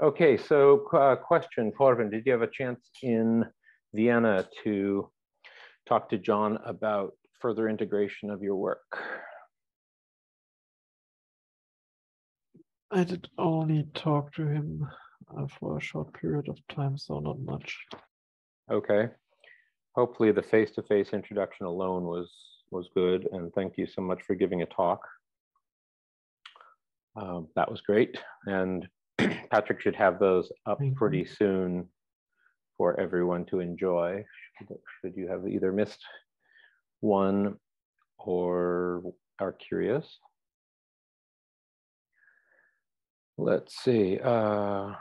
Okay. So, uh, question, Corvin, did you have a chance in Vienna to talk to John about further integration of your work? I did only talk to him uh, for a short period of time, so not much. Okay. Hopefully the face-to-face introduction alone was was good, and thank you so much for giving a talk. Um, that was great, and Patrick should have those up pretty soon for everyone to enjoy. Should, should you have either missed one or are curious? Let's see. Uh,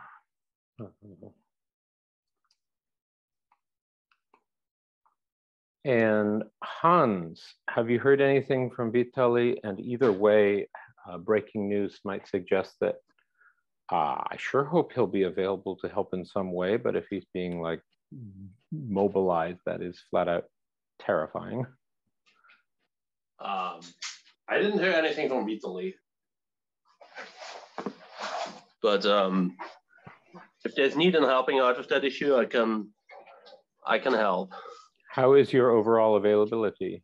and Hans, have you heard anything from Vitali? And either way, uh, breaking news might suggest that uh, I sure hope he'll be available to help in some way, but if he's being like mobilized, that is flat out terrifying. Um, I didn't hear anything from Vitaly. But um, if there's need in helping out with that issue, I can I can help. How is your overall availability?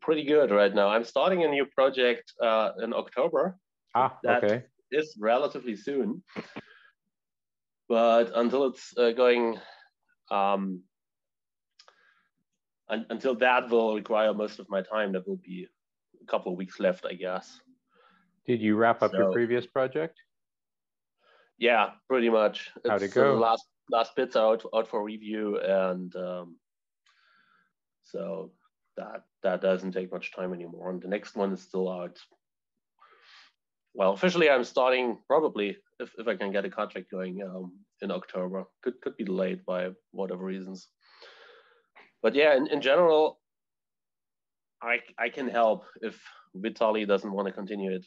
Pretty good right now. I'm starting a new project uh, in October. Ah, That- okay. It's relatively soon, but until it's uh, going, um, un- until that will require most of my time. That will be a couple of weeks left, I guess. Did you wrap up your previous project? Yeah, pretty much. How'd it go? Last last bits are out out for review, and um, so that that doesn't take much time anymore. And the next one is still out. Well, officially, I'm starting probably if, if I can get a contract going um, in October. Could could be delayed by whatever reasons. But yeah, in, in general, I I can help if Vitali doesn't want to continue it.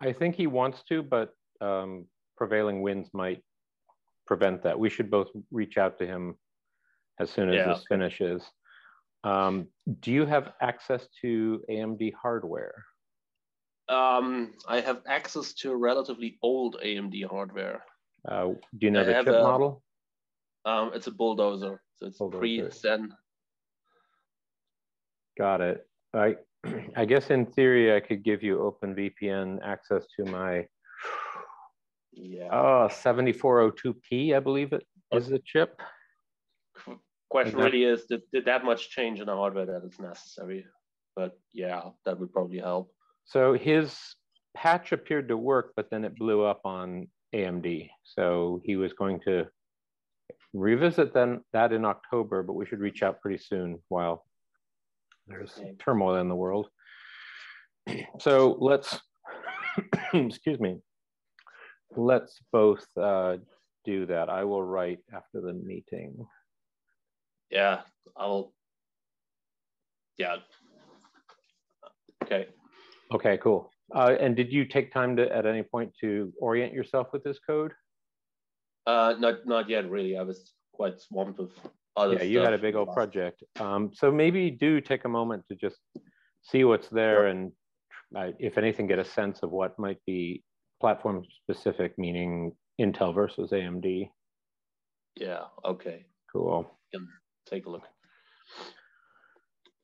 I think he wants to, but um, prevailing winds might prevent that. We should both reach out to him as soon as Yeah, this finishes. Um, do you have access to AMD hardware? Um, I have access to relatively old AMD hardware. Uh, do you know I the chip a- model? Um, it's a bulldozer, so it's Bulldozer. pre-Zen. Got it. I, I guess in theory, I could give you OpenVPN access to my Yeah. oh, 7402P, I believe it is the chip. Question that- really is, did, did that much change in the hardware that is necessary? But yeah, that would probably help. So his patch appeared to work, but then it blew up on AMD. So he was going to revisit then that in October, but we should reach out pretty soon while there's turmoil in the world. So let's, excuse me, let's both uh, do that. I will write after the meeting. Yeah, I'll. Yeah. Okay. Okay, cool. Uh, and did you take time to, at any point, to orient yourself with this code? Uh, not not yet really. I was quite swamped with other. Yeah, you had a big old project. Um, so maybe do take a moment to just see what's there and uh, if anything, get a sense of what might be platform specific, meaning Intel versus AMD. Yeah. Okay. Cool. Take a look.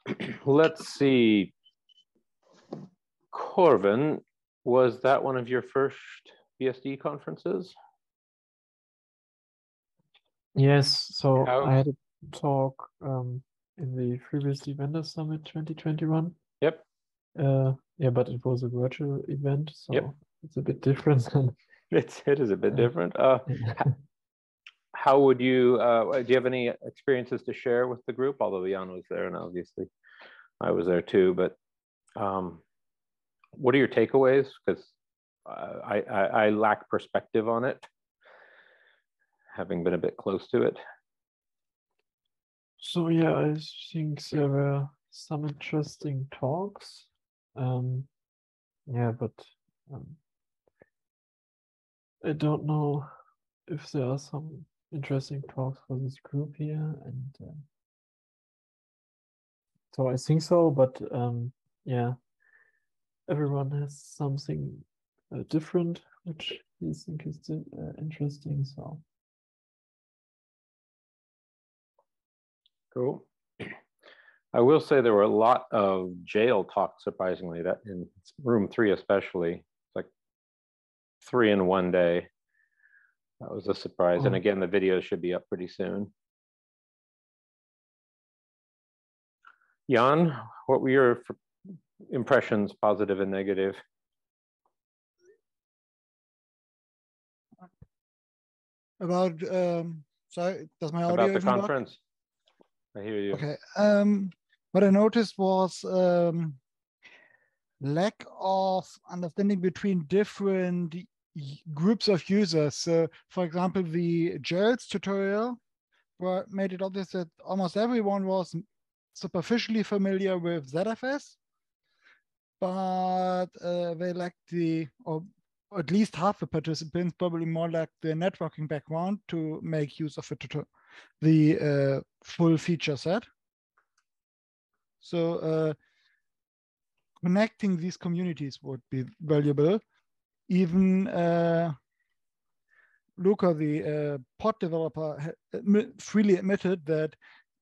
Let's see. Corvin, was that one of your first BSD conferences? Yes, so How- I had a talk um, in the FreeBSD Vendor Summit 2021. Yep. Uh, yeah, but it was a virtual event, so Yep. it's a bit different. It's, it is a bit Uh, different. Uh, how would you, uh, do you have any experiences to share with the group? Although Jan was there and obviously I was there too, but um, what are your takeaways? Because uh, I, I, I lack perspective on it, having been a bit close to it. So yeah, I think there were some interesting talks. Um, yeah, but um, I don't know if there are some interesting talks for this group here, and uh, so I think so. But um, yeah, everyone has something uh, different which these think is uh, interesting. So Cool. I will say there were a lot of jail talk, surprisingly, that in room three especially, it's like three in one day. That was a surprise. And Oh. again, the video should be up pretty soon. Jan, what were your impressions, positive and negative? About um, sorry, does my audio About the even work? conference? I hear you. Okay. Um, what I noticed was um, lack of understanding between different groups of users. So, for example, the Jails tutorial were, made it obvious that almost everyone was superficially familiar with ZFS, but uh, they lacked the, or at least half the participants probably more lacked the networking background to make use of the the uh, full feature set. So uh, connecting these communities would be valuable. Even uh, Luca, the uh, pot developer, freely admitted that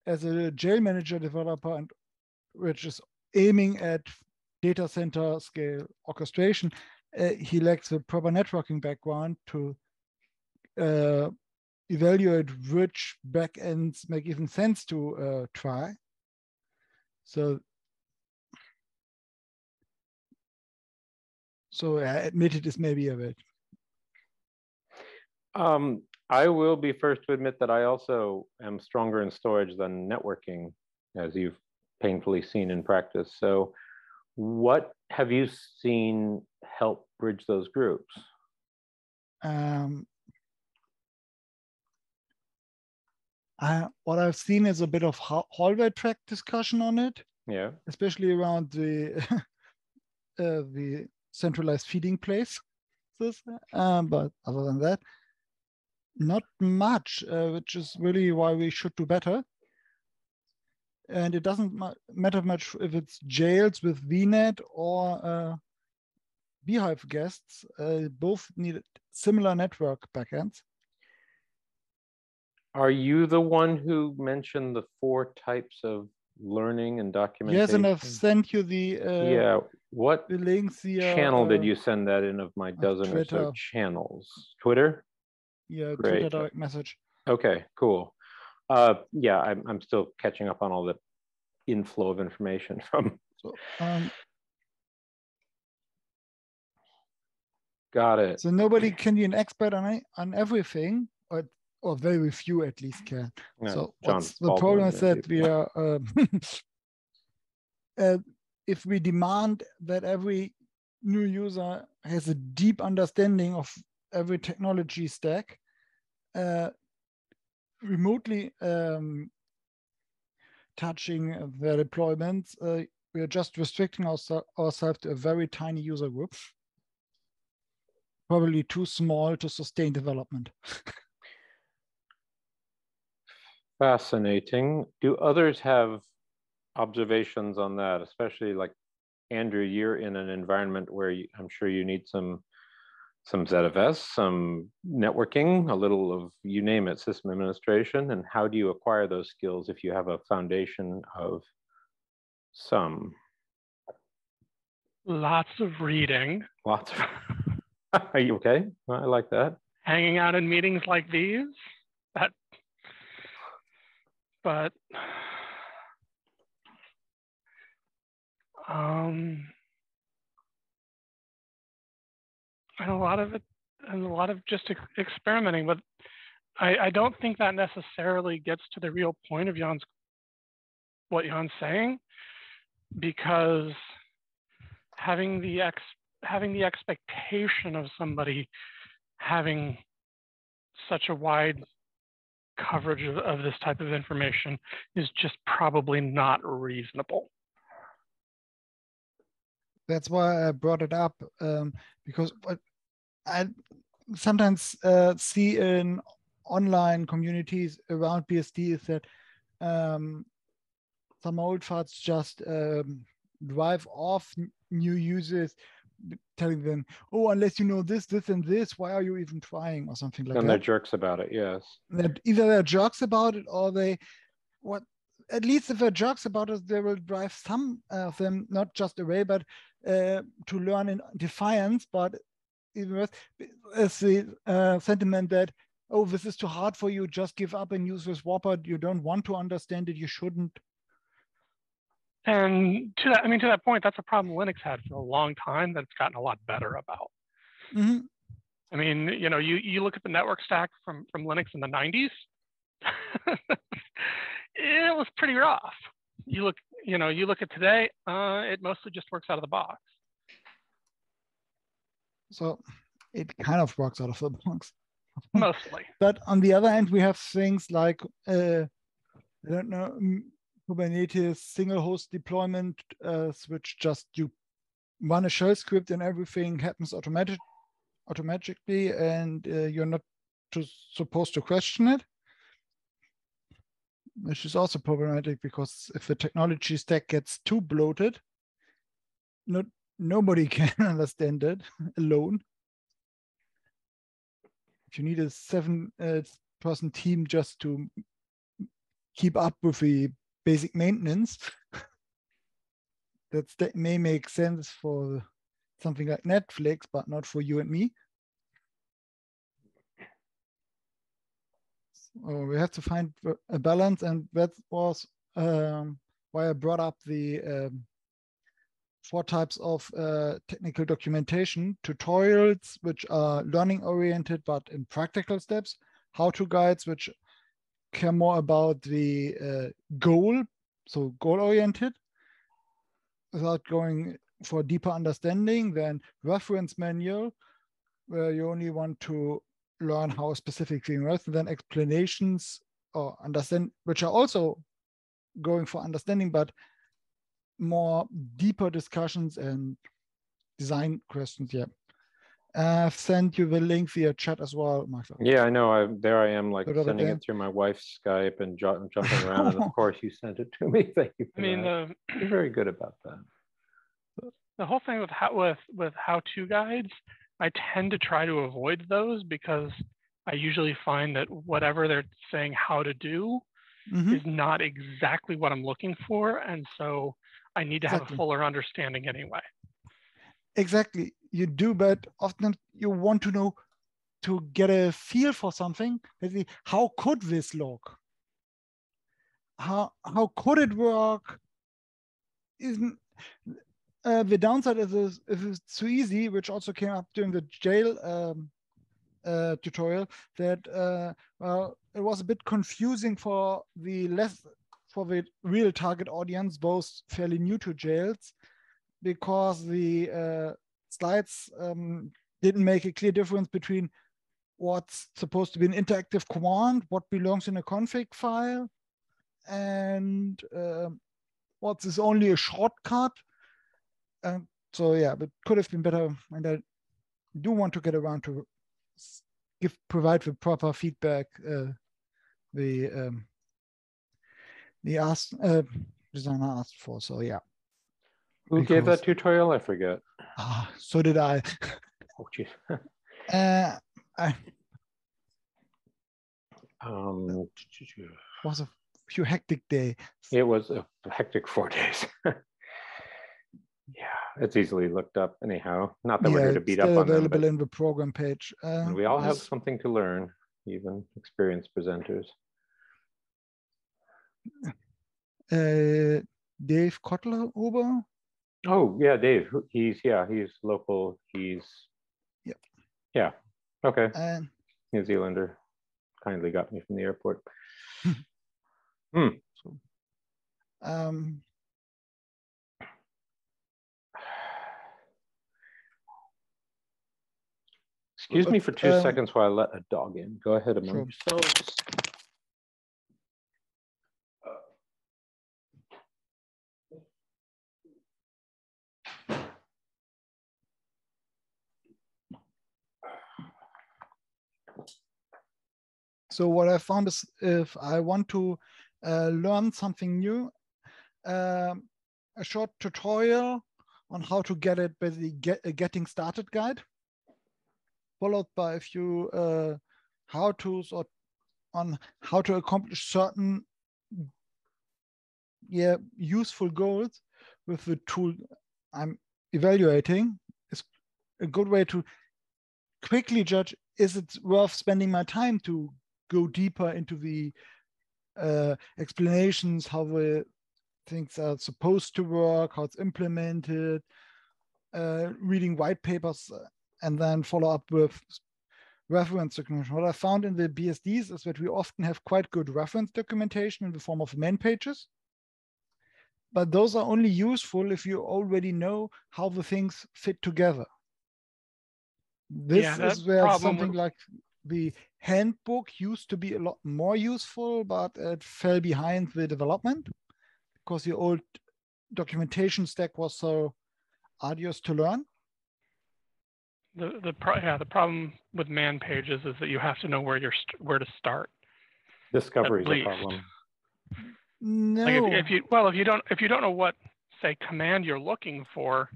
as a jail manager developer, and which is aiming at data center scale orchestration, uh, he lacks the proper networking background to uh, evaluate which backends make even sense to uh, try. So, so I admit it is maybe a bit. Um, I will be first to admit that I also am stronger in storage than networking, as you've painfully seen in practice. So what have you seen help bridge those groups? Um, I, what I've seen is a bit of hallway track discussion on it, Yeah, especially around the uh, the centralized feeding places. Um, but other than that, not much, uh, which is really why we should do better. And it doesn't matter much if it's jails with VNet or uh, bhyve guests. Uh, both need similar network backends. Are you the one who mentioned the four types of learning and documentation? Yes, and I've sent you the uh, Yeah, what the links here. channel did uh, you send that in of my dozen or so channels? Twitter? Yeah, Great. Twitter direct message. Okay, cool. Uh, yeah, I'm, I'm still catching up on all the inflow of information from, So, um, got it. so nobody can be an expert on on everything, or or very few at least can. No, so the problem is that we are um, uh, if we demand that every new user has a deep understanding of every technology stack, uh, remotely um, touching their deployments, uh, we are just restricting ourse- ourselves to a very tiny user group, probably too small to sustain development. Fascinating. Do others have observations on that, especially like Andrew, you're in an environment where you, I'm sure you need some some ZFS, some networking, a little of you name it, system administration, and how do you acquire those skills if you have a foundation of some? Lots of reading, Lots of. Are you okay? I like that. hanging out in meetings like these. That, but, um, and a lot of it, and a lot of just ex- experimenting. But I, I don't think that necessarily gets to the real point of Jan's what Jan's saying, because having the ex having the expectation of somebody having such a wide coverage of, of this type of information is just probably not reasonable. that's why I brought it up um, because I sometimes uh, see in online communities around BSD is that um, some old farts just um, drive off new users telling them, "Oh, unless you know this, this, and this, why are you even trying?" or something like and that. And they're jerks about it. Yes. That either they're jerks about it or they, what, at least if they're jerks about it, they will drive some of them not just away, but uh, to learn in defiance. But even worse, as the uh, sentiment that oh, this is too hard for you, just give up and use this whopper. You don't want to understand it, you shouldn't. And to that, I mean, to that point, that's a problem Linux had for a long time that it's gotten a lot better about. Mm-hmm. I mean, you know, you, you look at the network stack from, from Linux in the 90s, it was pretty rough. You look, you know, you look at today, uh, it mostly just works out of the box. So it kind of works out of the box. Mostly. But on the other end, we have things like, uh, I don't know, Kubernetes single host deployment, uh, which just you run a shell script and everything happens automatic, automatically, and uh, you're not to, supposed to question it. Which is also problematic because if the technology stack gets too bloated, not nobody can understand it alone. If you need a seven uh, person team just to keep up with the basic maintenance, that may make sense for something like Netflix, but not for you and me. So we have to find a balance, and that was um, why I brought up the um, four types of uh, technical documentation, tutorials, which are learning oriented, but in practical steps, how-to guides, which care more about the uh, goal, so goal oriented, without going for deeper understanding, then reference manual, where you only want to learn how a specific thing works, and then explanations or understand, which are also going for understanding, but more deeper discussions and design questions. Yeah. I've sent you the link via chat as well, Michael. Yeah, I know. I there I am, like sending there. it through my wife's Skype and ju- jumping around, and of course you sent it to me. Thank you. For I mean, that. the, you're very good about that. the whole thing with how, with, with how-to guides, I tend to try to avoid those because I usually find that whatever they're saying how to do Mhm. is not exactly what I'm looking for. And so I need to have Exactly. a fuller understanding anyway. Exactly. You do, but often you want to know to get a feel for something. Basically, how could this look? How how could it work? Isn't uh, the downside is is if it's too easy, which also came up during the jail um, uh, tutorial, that uh, well, it was a bit confusing for the less for the real target audience, both fairly new to jails, because the uh, slides um, didn't make a clear difference between what's supposed to be an interactive command, what belongs in a config file, and um what is only a shortcut. And so yeah, but could have been better. And I do want to get around to give provide the proper feedback. Uh, the um, the ask uh, designer asked for. So yeah. Who gave that tutorial? I forget. Ah, so did I. Oh, geez. Uh, I um, was a few hectic day. it was a hectic four days. yeah, it's easily looked up. Anyhow, not that we're here to beat up on them, available but in the program page. Uh, we all have something to learn, even experienced presenters. Uh, Dave Cottlehuber. Oh, yeah, Dave. He's yeah, he's local. He's yeah, Yeah. Okay. And New Zealander. Kindly got me from the airport. um, Excuse me for two um, seconds while I let a dog in. Go ahead among Sure. yourselves. So what I found is if I want to uh, learn something new, um, a short tutorial on how to get it basically get a getting started guide, followed by a few uh, how to's or on how to accomplish certain yeah useful goals with the tool I'm evaluating is a good way to quickly judge is it worth spending my time to go deeper into the uh, explanations how the things are supposed to work how it's implemented uh, reading white papers uh, and then follow up with reference documentation. What I found in the BSDs is that we often have quite good reference documentation in the form of man pages. But those are only useful if you already know how the things fit together. This Yeah, is where something with- like the handbook used to be a lot more useful, but it fell behind the development because the old documentation stack was so arduous to learn. The, the, pro- yeah, the problem with man pages is that you have to know where you're, st- where to start. Discovery is a problem. No, Like if, if you, well, if you don't, if you don't know what, say, command you're looking for,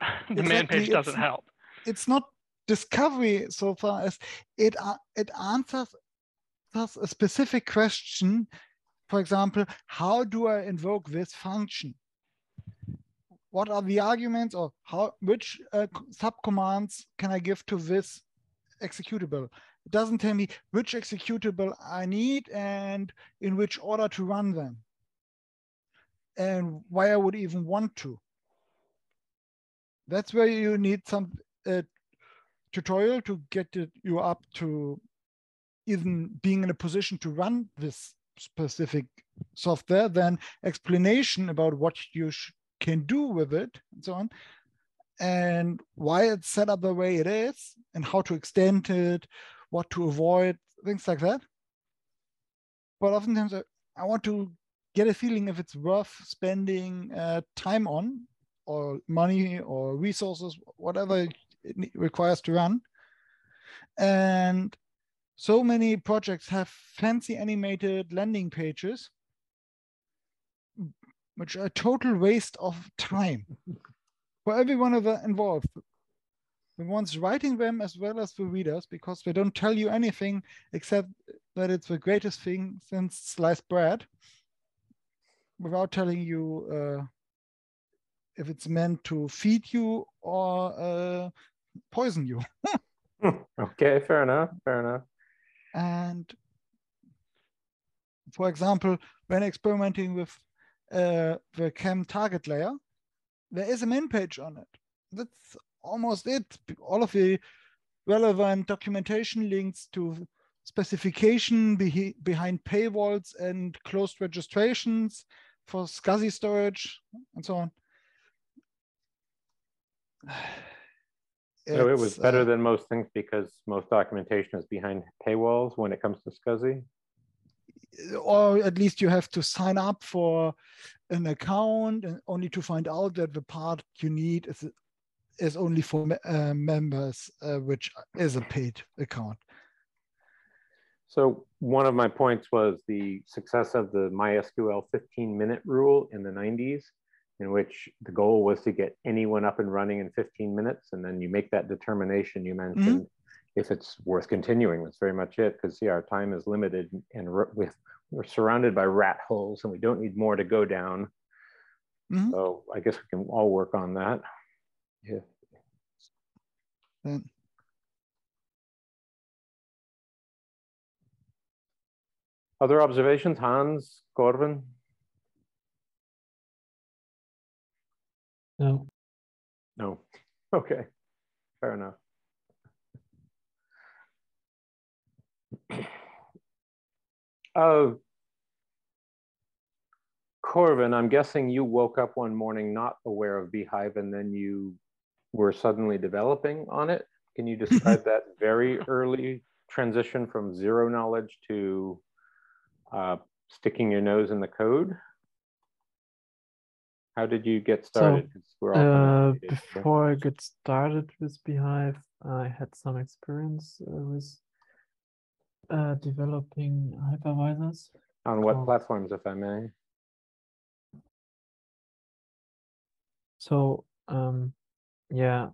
the man page doesn't it's- help. it's not discovery so far is it a- it answers answers a specific question. For example, how do I invoke this function? What are the arguments or how which uh, subcommands can I give to this executable? It doesn't tell me which executable I need and in which order to run them and why I would even want to. That's where you need some uh, tutorial to get it, you up to even being in a position to run this specific software, then explanation about what you can do with it and so on, and why it's set up the way it is, and how to extend it, what to avoid, things like that. But oftentimes I, I want to get a feeling if it's worth spending uh, time on or money or resources, whatever it requires to run. And so many projects have fancy animated landing pages, which are a total waste of time for everyone involved. The ones writing them as well as the readers, because they don't tell you anything except that it's the greatest thing since sliced bread, without telling you uh, if it's meant to feed you or uh, poison you. Okay, fair enough, fair enough. And for example, when experimenting with uh, the CAM target layer, there is a man page on it. That's almost it. All of the relevant documentation links to specification behi- behind paywalls and closed registrations for SCSI storage and so on. So it was better uh, than most things because most documentation is behind paywalls when it comes to SCSI. or at least you have to sign up for an account and only to find out that the part you need is is only for uh, members, uh, which is a paid account. So one of my points was the success of the MySQL 15 minute rule in the 90s, in which the goal was to get anyone up and running in 15 minutes. And then you make that determination you mentioned if it's worth continuing. That's very much it. Because, see, our time is limited and with, we're surrounded by rat holes and we don't need more to go down. Mhm. So I guess we can all work on that. Yeah. Then Other observations, Hans, Corvin? No. No. Okay, fair enough. Uh, Corvin, I'm guessing you woke up one morning not aware of bhyve and then you were suddenly developing on it. Can you describe that very early transition from zero knowledge to uh, sticking your nose in the code? How did you get started? all Uh, so- before I get started with bhyve, I had some experience uh, with uh, developing hypervisors. On what platforms, if I may? So, um, yeah,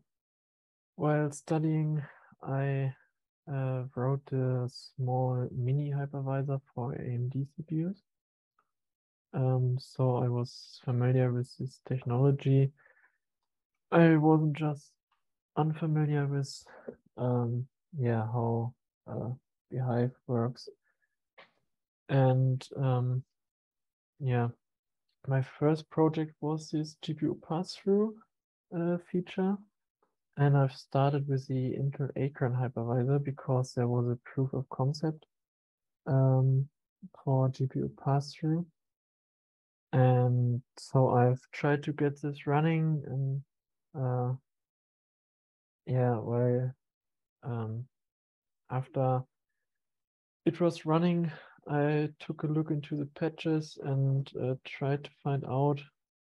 while studying, I uh, wrote a small mini hypervisor for AMD CPUs. Um, so I was familiar with this technology. I wasn't just unfamiliar with, um, yeah, how uh, bhyve works. And um, yeah, my first project was this GPU pass-through uh, feature. And I've started with the Intel ACRN hypervisor because there was a proof of concept um, for GPU pass-through. And so I've tried to get this running and uh, yeah, well, um, after it was running, I took a look into the patches and uh, tried to find out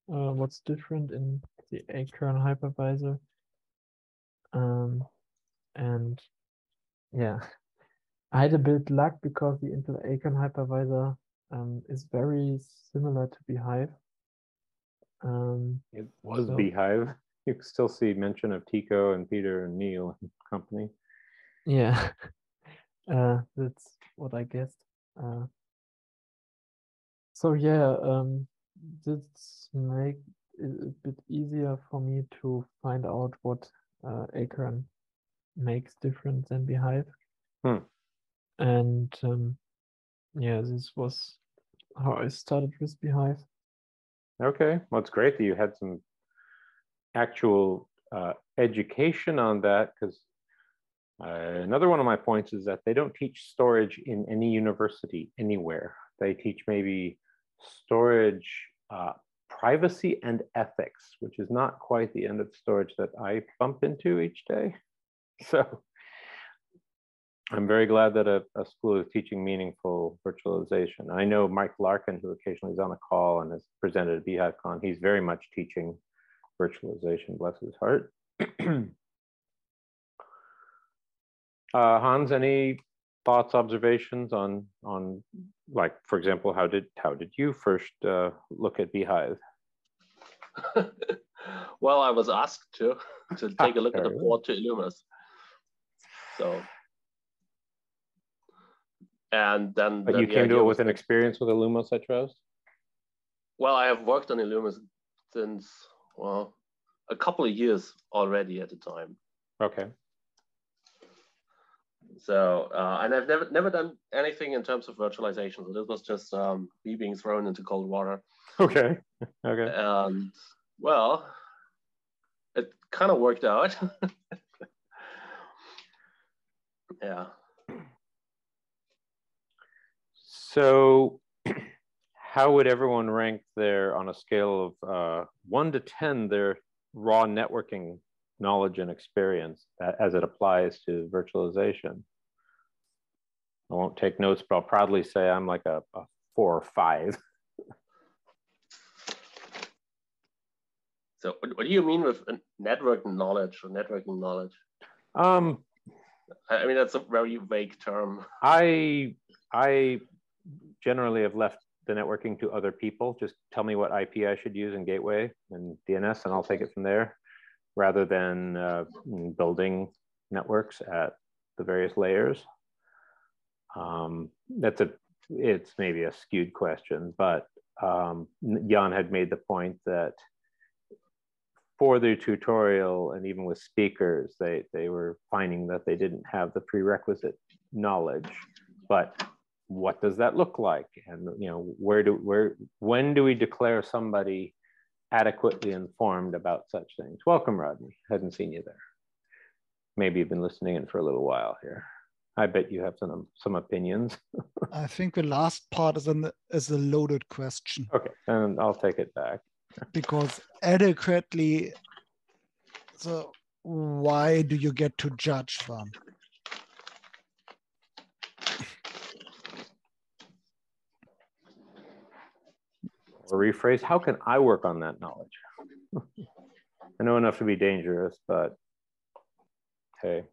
uh, what's different in the ACRN hypervisor. Um, and yeah, I had a bit luck because the Intel ACRN hypervisor um, is very similar to bhyve. Um, It was So- bhyve. You can still see mention of Tycho and Peter and Neel and company. yeah, uh, that's what I guessed. Uh, so yeah, um, this make it a bit easier for me to find out what uh, ACRN makes different than bhyve. Hmm. And um, yeah, this was how I started with bhyve. Okay, well, it's great that you had some actual uh, education on that because uh, another one of my points is that they don't teach storage in any university anywhere. They teach maybe storage uh, privacy and ethics, which is not quite the end of storage that I bump into each day. So I'm very glad that a, a school is teaching meaningful virtualization. I know Mike Larkin, who occasionally is on a call and has presented at BhyveCon, he's very much teaching virtualization, bless his heart. uh, Hans, any thoughts, observations on, on like, for example, how did, how did you first uh, look at bhyve? well, I was asked to to take a look at the port to illumos. So, and then But then you came to it with an experience with Illumos, I trust? Well, I have worked on illumos since well a couple of years already at the time. Okay. So, uh, and I've never never done anything in terms of virtualization. So this was just um, me being thrown into cold water. Okay. Okay. And well, it kind of worked out. yeah. So how would everyone rank their, on a scale of uh, one to 10, their raw networking knowledge and experience as it applies to virtualization? I won't take notes, but I'll proudly say I'm like a, a four or five. So, what, do you mean with uh, network knowledge or networking knowledge? Um, I I mean, that's a very vague term. I I generally have left the networking to other people. Just tell me what IP I should use in gateway and DNS, and I'll take it from there, rather than uh, mm, building networks at the various layers. Um, that's a it's maybe a skewed question, but um, Jan had made the point that for the tutorial and even with speakers, they they were finding that they didn't have the prerequisite knowledge. But what does that look like? And you know, where do where when do we declare somebody adequately informed about such things? Welcome, Rodney. Hadn't seen you there. Maybe you've been listening in for a little while here. I bet you have some some opinions. I think the last part is an is a loaded question Okay, and I'll take it back. because adequately. So why do you get to judge one? Or rephrase, how can I work on that knowledge? I know enough to be dangerous, but hey.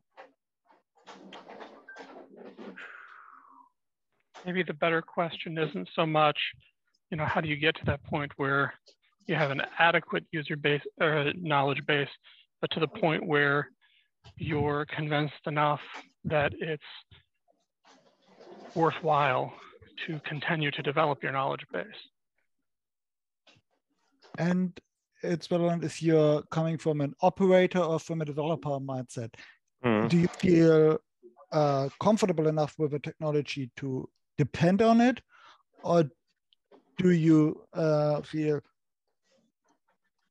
maybe the better question isn't so much, you know, how do you get to that point where you have an adequate user base or knowledge base, but to the point where you're convinced enough that it's worthwhile to continue to develop your knowledge base. And it's relevant if you're coming from an operator or from a developer mindset. Mm. Do you feel uh, comfortable enough with the technology to depend on it, or do you uh, feel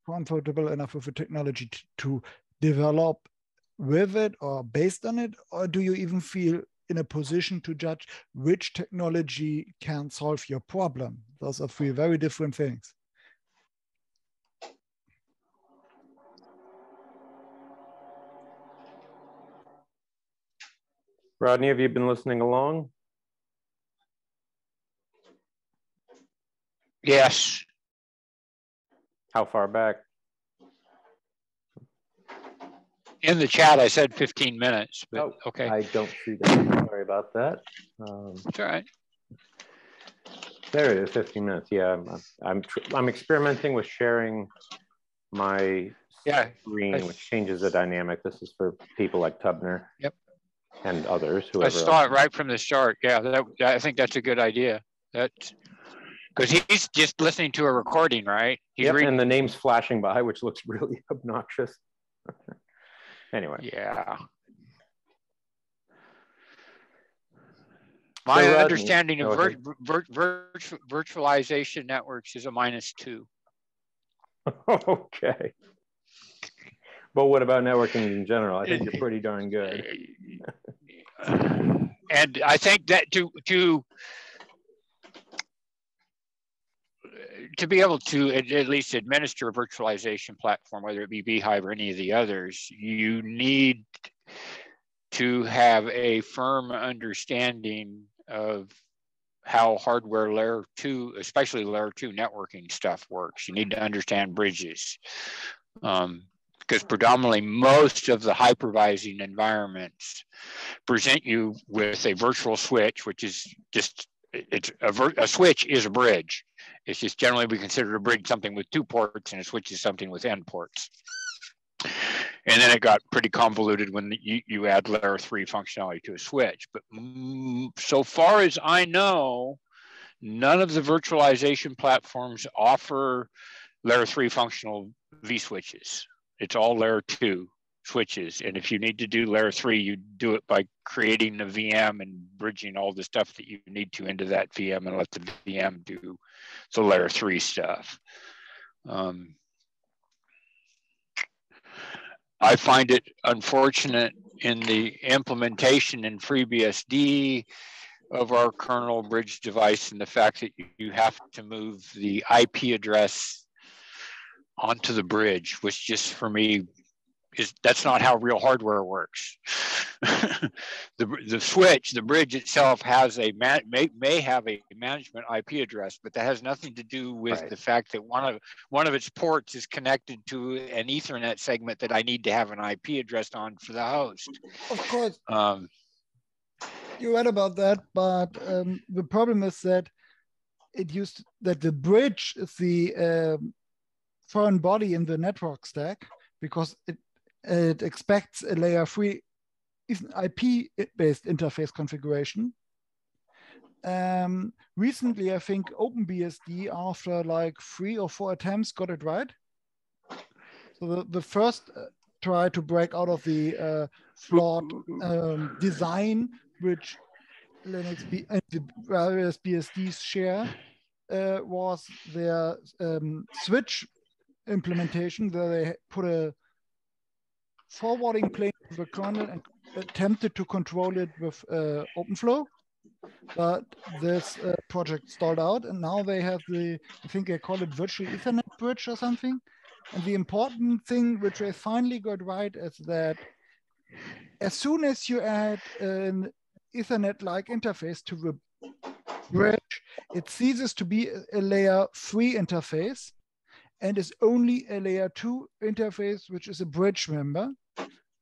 comfortable enough with the technology to, to develop with it or based on it, or do you even feel in a position to judge which technology can solve your problem? Those are three very different things. Rodney, have you been listening along? Yes, How far back? in the chat, I said 15 minutes, but Oh, okay, I don't see that. Sorry about that. Um, it's all right. There it is, 15 minutes. Yeah, I'm, I'm, I'm experimenting with sharing my Yeah, screen, I- which changes the dynamic. This is for people like Tubner. Yep. And others, I whoever. saw else. it right from the start. Yeah, that, I think that's a good idea. That's because he's just listening to a recording, right? He's Yep, reading. and the name's flashing by, which looks really obnoxious. Anyway, Yeah. My Rodney, understanding of go vir- vir- virtualization networks is a minus two. okay. But what about networking in general? I think you're pretty darn good. and I think that to to to be able to at, at least administer a virtualization platform, whether it be bhyve or any of the others, you need to have a firm understanding of how hardware layer two, especially layer two networking stuff works. You need to understand bridges. Um, because predominantly most of the hypervising environments present you with a virtual switch, which is just it's a, a switch is a bridge. It's just generally we consider a bridge something with two ports and a switch is something with n ports. And then it got pretty convoluted when you, you add layer three functionality to a switch. But so far as I know, none of the virtualization platforms offer layer three functional V switches. It's all layer two switches. And if you need to do layer three, you do it by creating the VM and bridging all the stuff that you need to into that VM and let the VM do the layer three stuff. Um, I find it unfortunate in the implementation in FreeBSD of our kernel bridge device and the fact that you- you have to move the IP address onto the bridge, which just for me is that's not how real hardware works. the, the switch, the bridge itself has a man, may, may have a management IP address, but that has nothing to do with Right. the fact that one of one of its ports is connected to an Ethernet segment that I need to have an IP address on for the host. Of course, Um, you're right about that, but um, the problem is that it used that the bridge is the um, foreign body in the network stack because it it expects a layer three IP based interface configuration. Um, recently, I think OpenBSD, after like three or four attempts, got it right. So the, the first uh, try to break out of the uh, flawed um, design, which Linux B- and the various BSDs share, uh, was their um, switch implementation, where they put a forwarding plane to the kernel and attempted to control it with uh, OpenFlow. But this uh, project stalled out, and now they have the, I think they call it virtual Ethernet bridge or something. And the important thing which they finally got right is that as soon as you add an Ethernet-like interface to the bridge, it ceases to be a layer three interface and is only a layer two interface, which is a bridge member.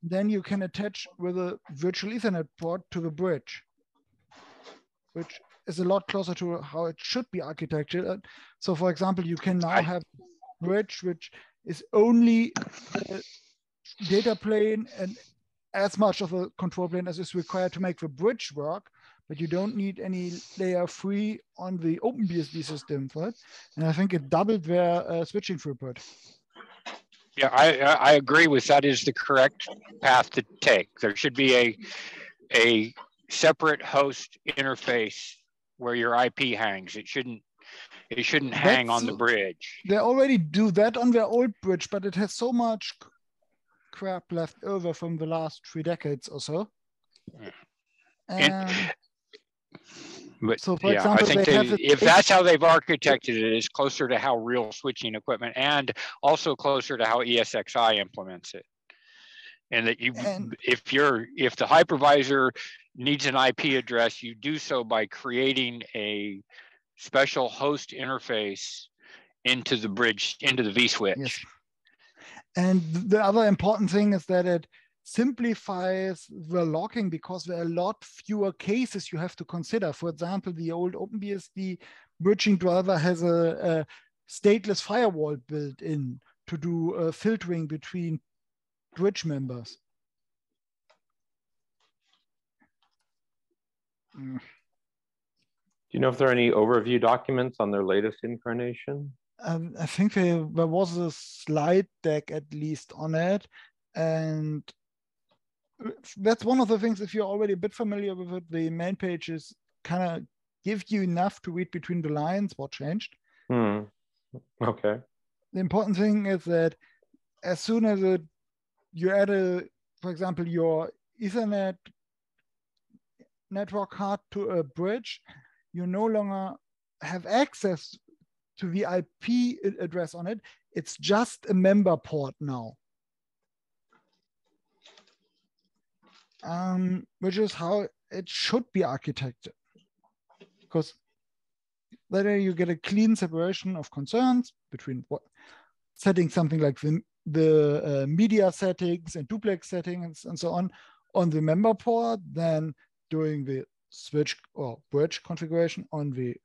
Then you can attach with a virtual Ethernet port to the bridge, which is a lot closer to how it should be architected. Uh, So, for example, you can now have bridge which is only a data plane and as much of a control plane as is required to make the bridge work, but you don't need any layer three on the OpenBSD system for it. And I think it doubled their uh, switching throughput. Yeah, I, I agree with that is the correct path to take. There should be a, a separate host interface where your IP hangs. It shouldn't it shouldn't hang That's, on the bridge. They already do that on their old bridge, but it has so much crap left over from the last three decades or so. And, and but so yeah, example, I think they, if that's how they've architected it, it's closer to how real switching equipment and also closer to how ESXi implements it. And that you, and, if you're, if the hypervisor needs an IP address, you do so by creating a special host interface into the bridge, into the vSwitch. Yes. And the other important thing is that it simplifies the logging because there are a lot fewer cases you have to consider. For example, the old OpenBSD bridging driver has a, a stateless firewall built in to do uh, filtering between bridge members. Mm. Do you know if there are any overview documents on their latest incarnation? Um, I think there, there was a slide deck at least on it. And that's one of the things, if you're already a bit familiar with it, the man pages kind of give you enough to read between the lines what changed. Hmm. Okay. The important thing is that as soon as it, you add a, for example, your Ethernet network card to a bridge, you no longer have access to the IP address on it. It's just a member port now. Um, which is how it should be architected. Because then you get a clean separation of concerns between what setting something like the, the uh, media settings and duplex settings and so on on the member port, then doing the switch or bridge configuration on the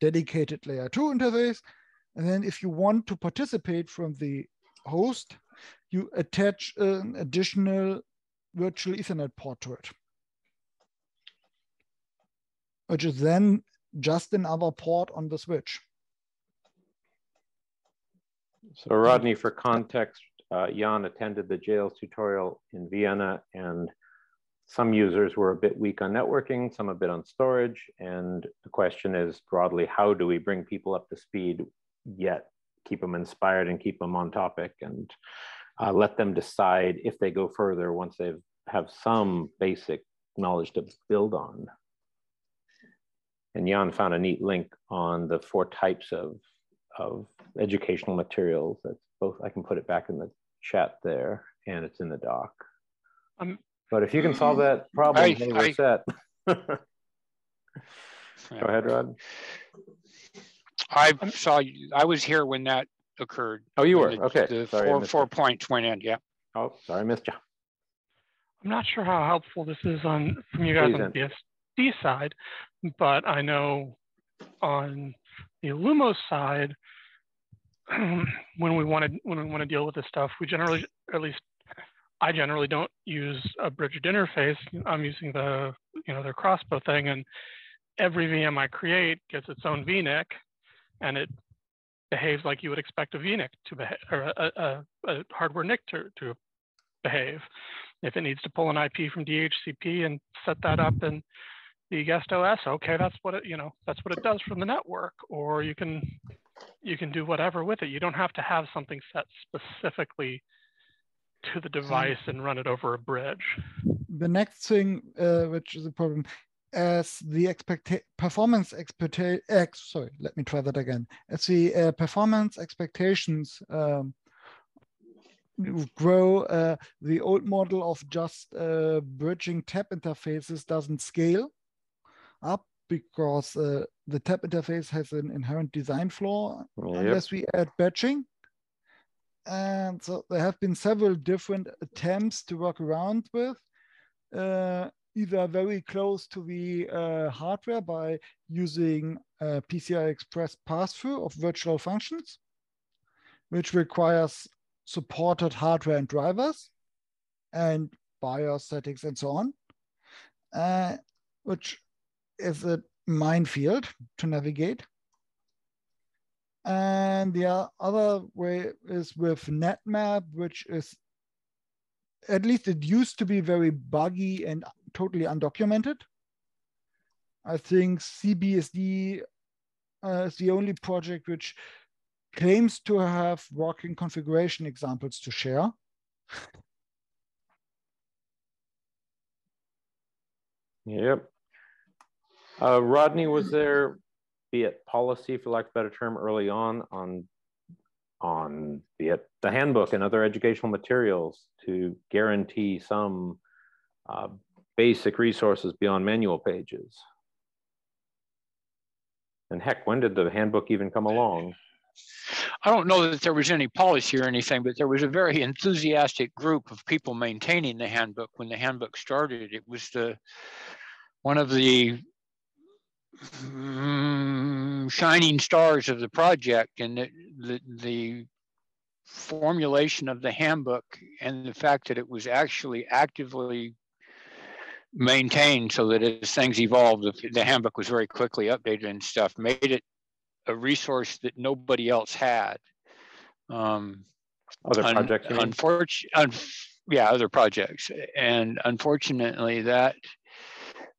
dedicated layer two interface. And then if you want to participate from the host, you attach an additional virtual Ethernet port to it, which is then just another port on the switch. So Rodney, for context, uh, Jan attended the Jails tutorial in Vienna and some users were a bit weak on networking, some a bit on storage. And the question is broadly, how do we bring people up to speed yet keep them inspired and keep them on topic and uh, let them decide if they go further once they've some basic knowledge to build on. And Jan found a neat link on the four types of, of educational materials. That's both, I can put it back in the chat there and it's in the doc. Um, but if you can solve that problem, I, we're I, set. Go ahead, Rod. I saw, I was here when that occurred. Oh, you were? The, okay. The sorry, four, four points went in, yeah. Oh, sorry, I missed you. I'm not sure how helpful this is on from you guys Please on the BSD side, but I know on the illumos side, when we want to when we want to deal with this stuff, we generally, at least I generally don't use a bridged interface. I'm using the you know their crossbow thing, and every VM I create gets its own VNIC, and it behaves like you would expect a VNIC to behave or a, a, a hardware NIC to, to behave. If it needs to pull an IP from DHCP and set that up in the guest OS, okay, that's what it, you know, that's what it does from the network. Or you can you can do whatever with it. You don't have to have something set specifically to the device and run it over a bridge. The next thing, uh, which is a problem, as the expect performance expectation, sorry, let me try that again. As the uh, performance expectations um, grow, uh, the old model of just uh, bridging tap interfaces doesn't scale up because uh, the tap interface has an inherent design flaw yep. unless we add batching. And so there have been several different attempts to work around with, uh, either very close to the uh, hardware by using uh, PCI Express pass-through of virtual functions, which requires supported hardware and drivers and BIOS settings and so on, uh, which is a minefield to navigate. And the other way is with NetMap, which is at least it used to be very buggy and totally undocumented. I think CBSD uh, is the only project which claims to have working configuration examples to share. Yep. Uh, Rodney, was there, be it policy, for lack of a better term, early on on on be it the handbook and other educational materials to guarantee some uh, basic resources beyond manual pages? And heck, when did the handbook even come along? I don't know that there was any policy or anything, but there was a very enthusiastic group of people maintaining the handbook when the handbook started. It was the one of the mm, shining stars of the project, and the, the, the formulation of the handbook and the fact that it was actually actively maintained so that as things evolved, the, the handbook was very quickly updated and stuff, made it a resource that nobody else had. Um, other projects, un, unfortunately, un, yeah, other projects, and unfortunately, that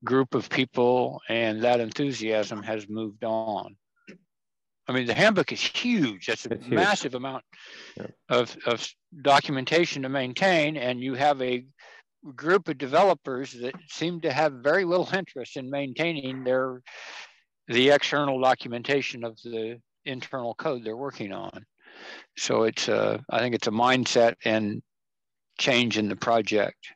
group of people and that enthusiasm has moved on. I mean, the handbook is huge. That's a it's massive huge. amount yeah. of, of documentation to maintain, and you have a group of developers that seem to have very little interest in maintaining their the external documentation of the internal code they're working on. So it's a, I think it's a mindset and change in the project.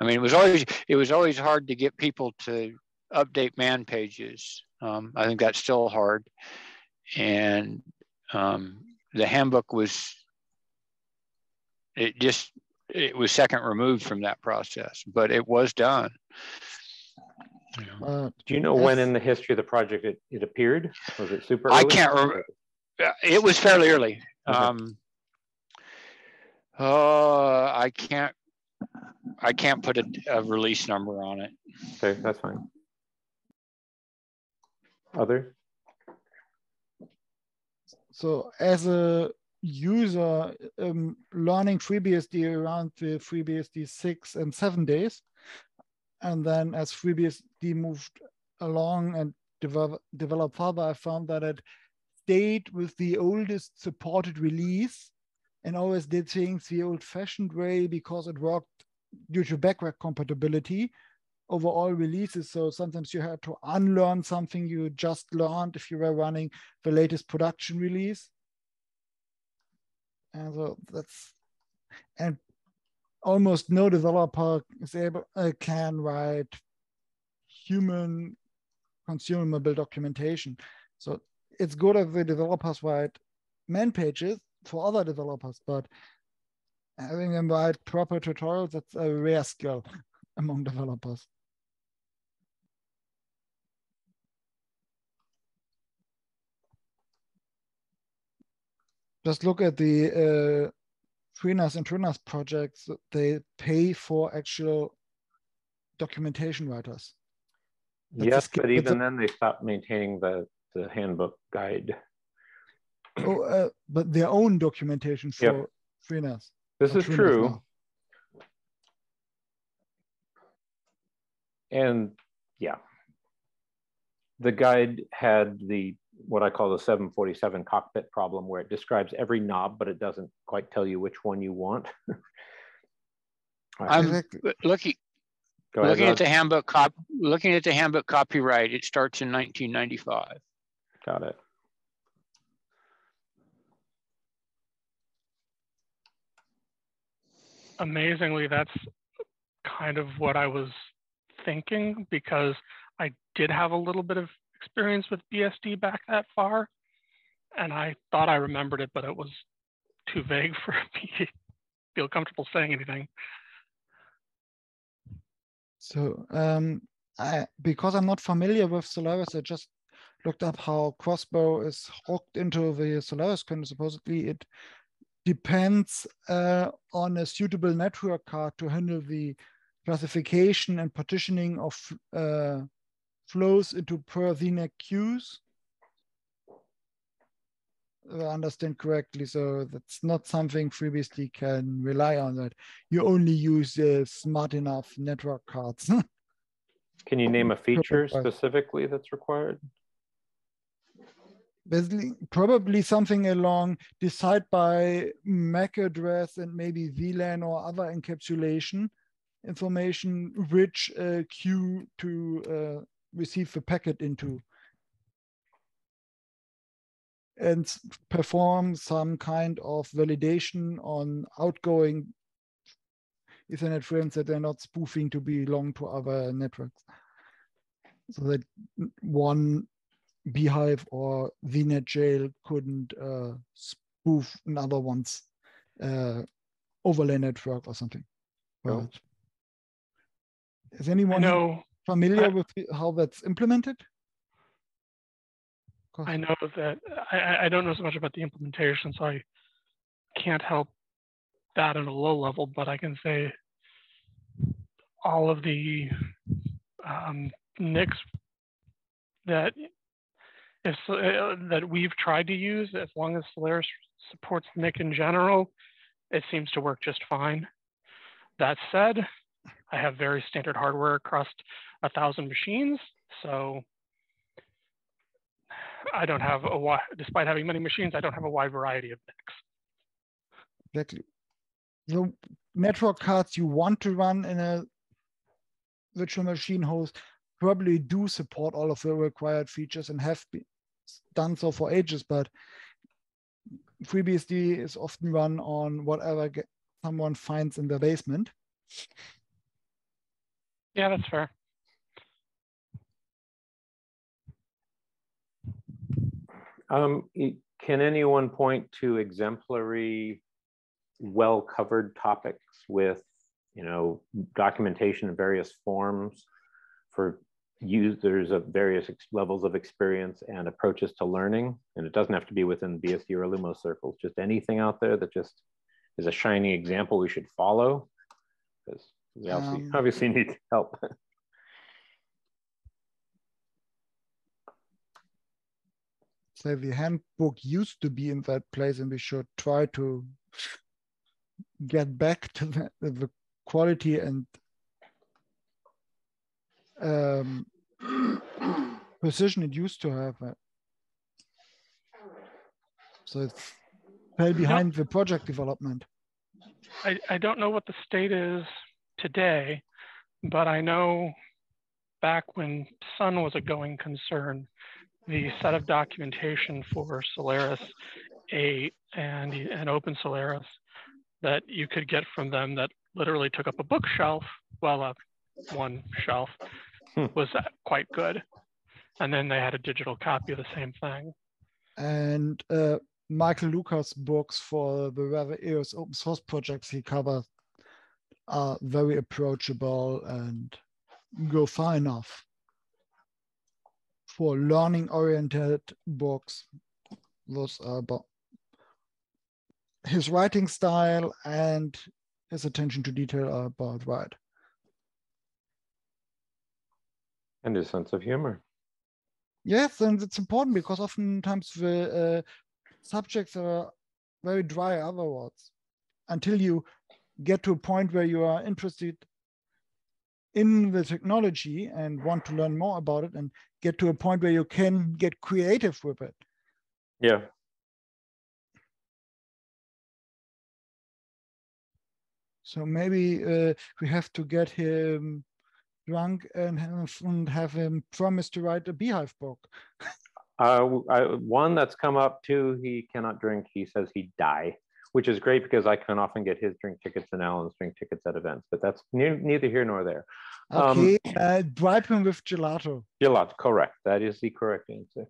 I mean, it was always it was always hard to get people to update man pages. Um, I think that's still hard, and um, the handbook was it just it was second removed from that process, but it was done. Uh, Do you know when in the history of the project it, it appeared? Was it super? Early? I can't remember. It was fairly early. Okay. Um, uh, I can't. I can't put a, a release number on it. Okay, that's fine. Other. So as a user um, learning FreeBSD around the FreeBSD 6 and 7 days. And then as FreeBSD moved along and develop, developed further, I found that it stayed with the oldest supported release and always did things the old fashioned way because it worked due to backward compatibility over all releases. So sometimes you had to unlearn something you just learned if you were running the latest production release. And so that's and almost no developer is able uh, can write human consumable documentation. So it's good if the developers write man pages for other developers, but having them write proper tutorials, that's a rare skill among developers. Just look at the uh, FreeNAS and TrueNAS projects, they pay for actual documentation writers. That's yes, but even then they stopped maintaining the, the handbook guide. Oh, uh, but their own documentation for yep. FreeNAS. This is true. And yeah, the guide had the what I call the 747 cockpit problem, where it describes every knob, but it doesn't quite tell you which one you want. I'm looking, looking at the handbook cop, looking at the handbook copyright. It starts in 1995. Got it. Amazingly, that's kind of what I was thinking because I did have a little bit of experience with BSD back that far. And I thought I remembered it, but it was too vague for me to feel comfortable saying anything. So um, I, because I'm not familiar with Solaris, I just looked up how Crossbow is hooked into the Solaris kernel. Supposedly it depends uh, on a suitable network card to handle the classification and partitioning of uh, flows into per VNet queues. I understand correctly, so that's not something FreeBSD can rely on. That you only use uh, smart enough network cards. Can you name a feature specifically that's required? Basically, probably something along decide by MAC address and maybe VLAN or other encapsulation information which uh, queue to uh, receive the packet into and perform some kind of validation on outgoing Ethernet frames that they're not spoofing to belong to other networks. So that one bhyve or VNet jail couldn't uh, spoof another one's uh, overlay network or something. But is anyone know, familiar I, with how that's implemented? I know that I, I don't know so much about the implementation, so I can't help that at a low level, but I can say all of the um, NICs that if uh, that we've tried to use, as long as Solaris supports NIC in general, it seems to work just fine. That said, I have very standard hardware across a thousand machines, so I don't have a wide, despite having many machines, I don't have a wide variety of NICs. Exactly. The network cards you want to run in a virtual machine host probably do support all of the required features and have been done so for ages, but FreeBSD is often run on whatever someone finds in their basement. Yeah, that's fair. Um, can anyone point to exemplary, well-covered topics with, you know, documentation in various forms for users of various levels of experience and approaches to learning? And it doesn't have to be within BSD or illumos circles, just anything out there that just is a shining example we should follow, because we obviously, um, obviously need help. say the handbook used to be in that place and we should try to get back to the, the quality and um, precision it used to have. So it's fell behind the project development. I, I don't know what the state is today, but I know back when Sun was a going concern, the set of documentation for Solaris 8 and, and Open Solaris that you could get from them that literally took up a bookshelf, well, uh, one shelf, hmm. was quite good. And then they had a digital copy of the same thing. And uh, Michael Lucas' books for the Revver EOS open source projects he covers are very approachable and go far enough for learning oriented books. Those are about his writing style and his attention to detail are about right. And his sense of humor. Yes, and it's important because oftentimes the uh, subjects are very dry otherwise until you get to a point where you are interested in the technology and want to learn more about it and get to a point where you can get creative with it. Yeah. So maybe uh, we have to get him drunk and have, and have him promise to write a bhyve book. uh, I, one that's come up too, he cannot drink. He says he'd die which is great because I can often get his drink tickets and Alan's drink tickets at events, but that's ne neither here nor there. Okay, um, uh, bribe him with gelato. Gelato, correct. That is the correct answer.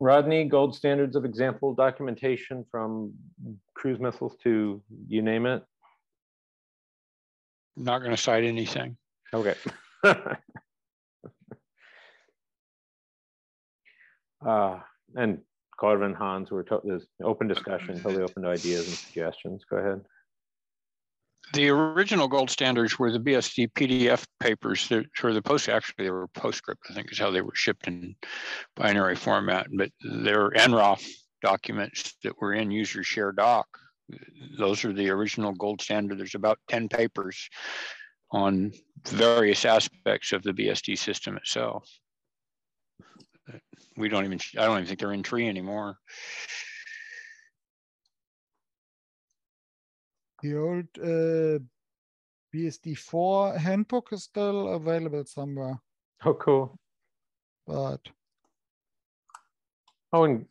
Rodney, gold standards of example documentation from cruise missiles to you name it. not going to cite anything. Okay. uh, and Corvin, Hans, we're to- there's open discussion, totally open to ideas and suggestions. Go ahead. The original gold standards were the BSD PDF papers that were the post, actually they were PostScript, I think is how they were shipped in binary format, but they're nroff documents that were in user share doc. Those are the original gold standard. There's about 10 papers on various aspects of the BSD system itself. We don't even, I don't even think they're in tree anymore. The old uh, BSD4 handbook is still available somewhere, Oh, cool. but Oh, and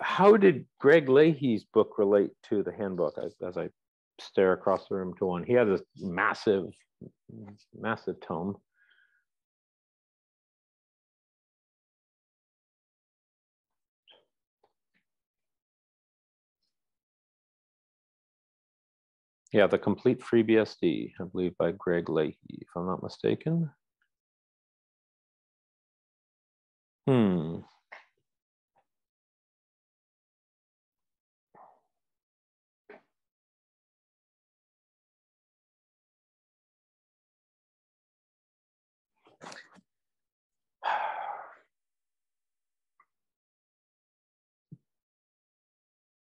how did Greg Lehey's book relate to the handbook as, as I stare across the room to one? He has this massive, massive tome. Yeah, the complete FreeBSD, I believe by Greg Lehey, if I'm not mistaken. Hmm.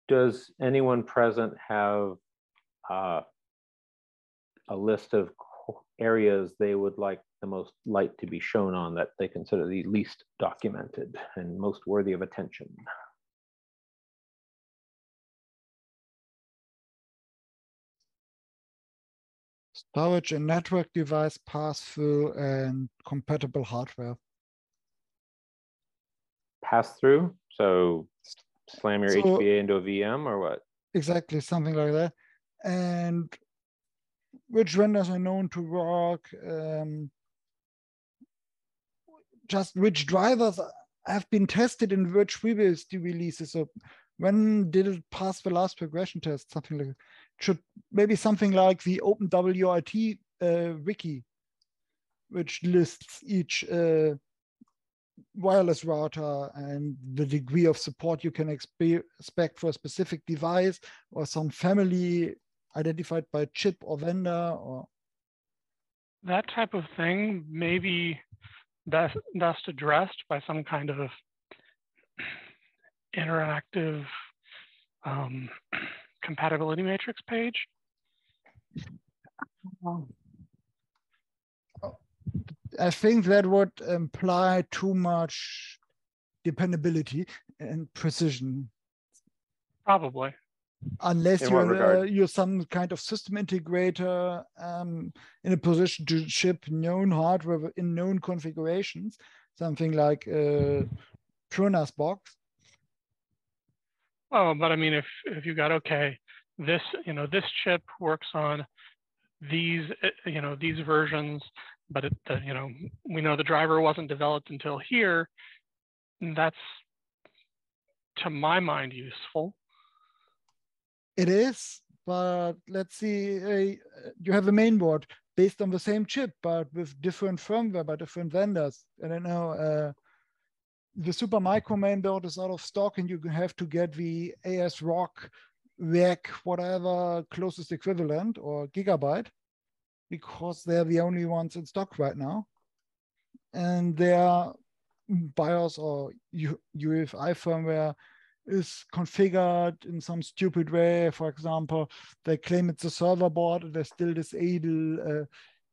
Does anyone present have uh, a list of areas they would like the most light to be shown on that they consider the least documented and most worthy of attention? storage and network device pass through and compatible hardware. Pass through, so slam your So- HBA into a VM or what? Exactly, something like that. And which vendors are known to work, um, just which drivers have been tested in which FreeBSD releases. So when did it pass the last progression test? Something like should maybe something like the OpenWRT uh, wiki, which lists each uh, wireless router and the degree of support you can expect for a specific device or some family identified by chip or vendor or that type of thing may be best, best addressed by some kind of interactive um, compatibility matrix page. I think that would imply too much dependability and precision Probably. Unless In you're uh, you're some kind of system integrator um, in a position to ship known hardware in known configurations, something like uh, Pronas box. Oh, but I mean, if if you got okay, this you know this chip works on these uh, you know these versions, but it the, you know we know the driver wasn't developed until here. That's to my mind useful. It is, but let's see, you have a main board based on the same chip, but with different firmware by different vendors. I don't know. Uh, the Super Micro main board is out of stock, and you have to get the ASRock, VEC, whatever closest equivalent or gigabyte, because they're the only ones in stock right now. And their BIOS or UEFI firmware is configured in some stupid way. For example, they claim it's a server board and they still disable uh,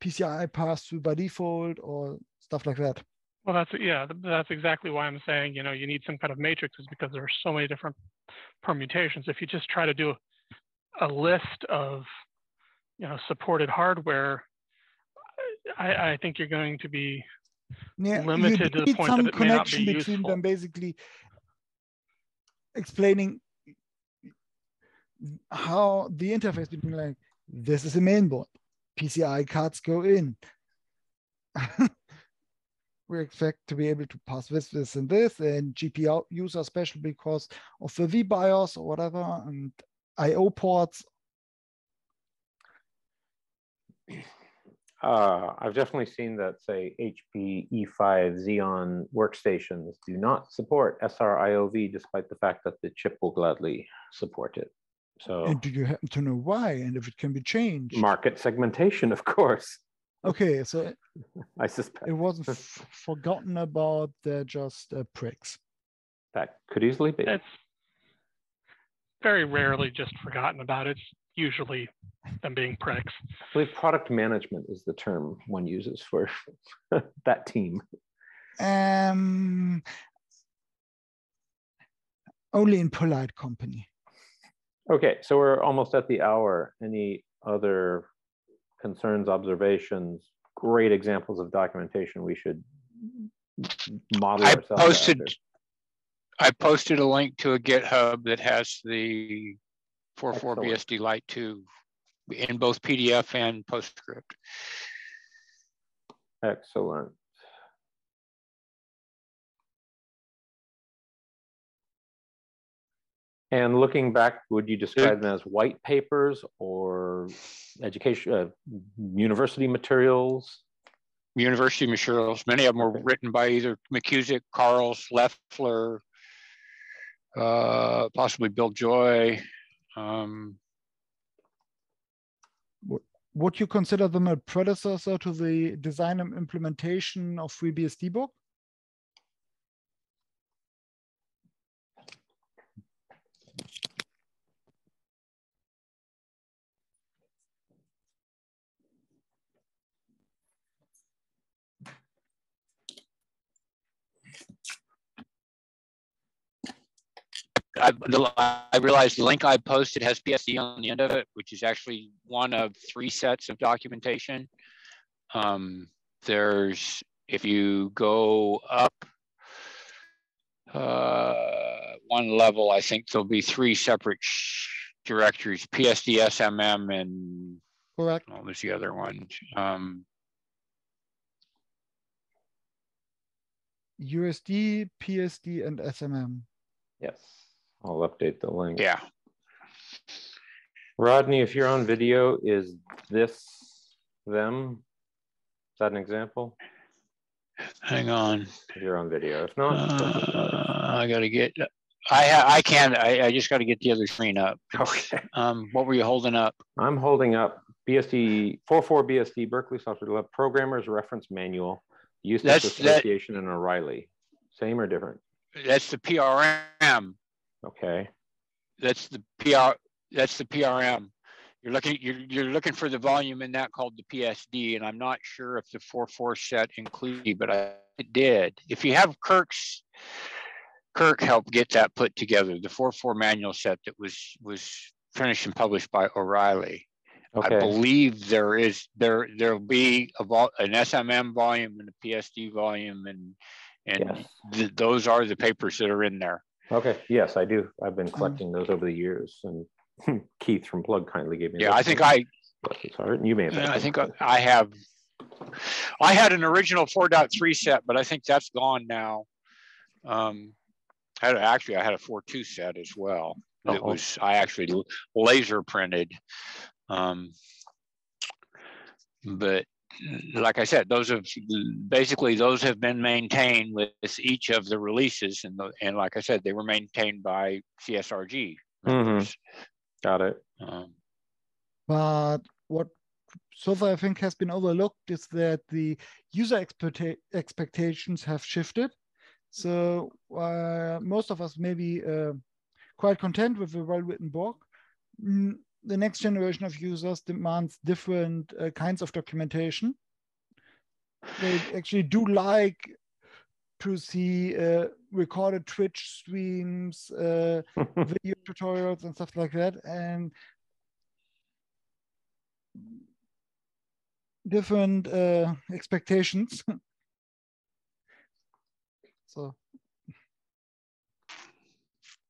PCI pass through by default or stuff like that. Well, that's yeah, that's exactly why I'm saying you know you need some kind of matrix is because there are so many different permutations. If you just try to do a list of you know supported hardware, I, I think you're going to be Yeah, limited to the point some that it may not be connection between useful. them, basically explaining how the interface between like this is a main board, PCI cards go in. we expect to be able to pass this, this, and this, and GPU user special because of the VBIOS or whatever, and IO ports. Uh, I've definitely seen that say HP E5 Xeon workstations do not support SRIOV despite the fact that the chip will gladly support it. So And do you happen to know why and if it can be changed? market segmentation, of course, Okay, so it- I suspect it wasn't f- forgotten about. They're just uh, pricks. that could easily be. It's very rarely just forgotten about. It's usually them being pricks. I believe product management is the term one uses for that team. Um, only in polite company. Okay, so we're almost at the hour. Any other concerns, observations, great examples of documentation we should model I ourselves posted, after? I posted a link to a GitHub that has the 4.4 Excellent. BSD Lite 2 in both PDF and PostScript. Excellent. And looking back, would you describe them as white papers or education, uh, university materials? University materials, many of them were written by either McKusick, Karels, Leffler, uh, possibly Bill Joy. Um, Would you consider them a predecessor to the design and implementation of FreeBSD book? I, the, I realized the link I posted has PSD on the end of it, which is actually one of three sets of documentation. Um, there's, if you go up uh, one level, I think there'll be three separate directories, PSD, SMM, and Correct. what was the other one? Um, USD, PSD, and SMM. Yes, I'll update the link. yeah, Rodney, if you're on video, is this them? Is that an example? hang on. If you're on video, if not. Uh, I gotta get, I, I can, I, I just gotta get the other screen up. okay. Um, what were you holding up? I'm holding up BSD 44 BSD Berkeley Software Lab Programmer's Reference Manual, Use That's- that- Association and O'Reilly. Same or different? That's the PRM. Okay. That's the PR, that's the PRM. You're looking, you're, you're looking for the volume in that called the PSD, and I'm not sure if the four four set included, but I it did. If you have Kirk's, Kirk helped get that put together, the four four manual set that was, was finished and published by O'Reilly. Okay. I believe there is, there, there'll be a vol, an SMM volume and a PSD volume and, and Yes. th- those are the papers that are in there. Okay. Yes, I do. I've been collecting those over the years, and Keith from Plug kindly gave me. Yeah, I think. I, Bless his heart. And you may have. had I think I- I have, I had an original 4.3 set, but I think that's gone now. Um, I had, actually, I had a 4.2 set as well. It Uh-oh. was, I actually laser printed. Um, but like I said, those have, basically those have been maintained with each of the releases and, the- and like I said, they were maintained by CSRG members. Got it. Um, But what so far I think has been overlooked is that the user expecta- expectations have shifted. So uh, most of us may be uh, quite content with a well-written book. The next generation of users demands different uh, kinds of documentation. They actually do like to see uh, recorded Twitch streams, uh, video tutorials and stuff like that and different uh, expectations so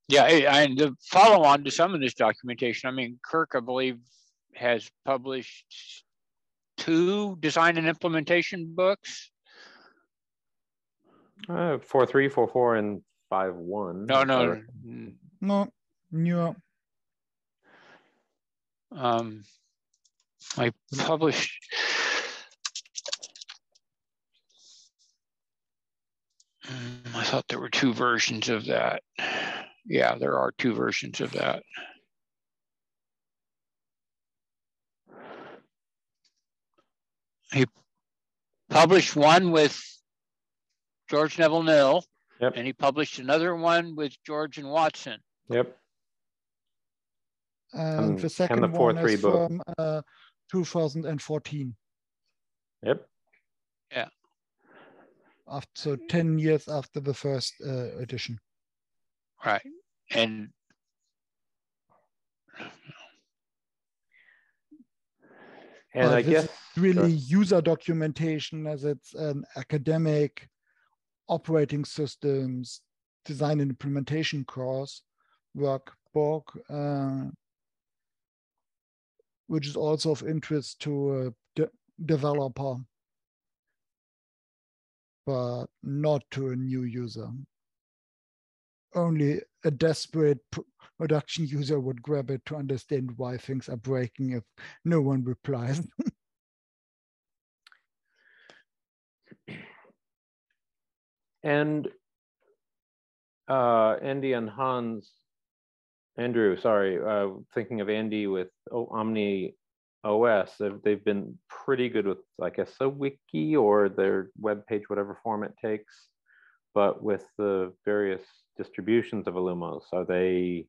yeah, and the follow on to some of this documentation, I mean, Kirk, I believe, has published two design and implementation books. Uh, four three, four four, and five one. No, no, no, no. Um, I published. Mm, I thought there were two versions of that. Yeah, there are two versions of that. He published one with George Neville-Neil, Yep. and he published another one with George and Watson. Yep. And And- the and second the four one three is book. from uh, 2014. Yep. Yeah. After so 10 years after the first uh, edition. Right. And And But I guess really sure. user documentation as it's an academic operating systems design and implementation course workbook, uh, which is also of interest to a de- developer, but not to a new user. Only a desperate pr- production user would grab it to understand why things are breaking if no one replies. And uh, Andy and Hans, Andrew, sorry, uh, thinking of Andy with o- Omni OS, they've, they've been pretty good with, I guess, a wiki or their web page, whatever form it takes. But with the various distributions of illumos, are they,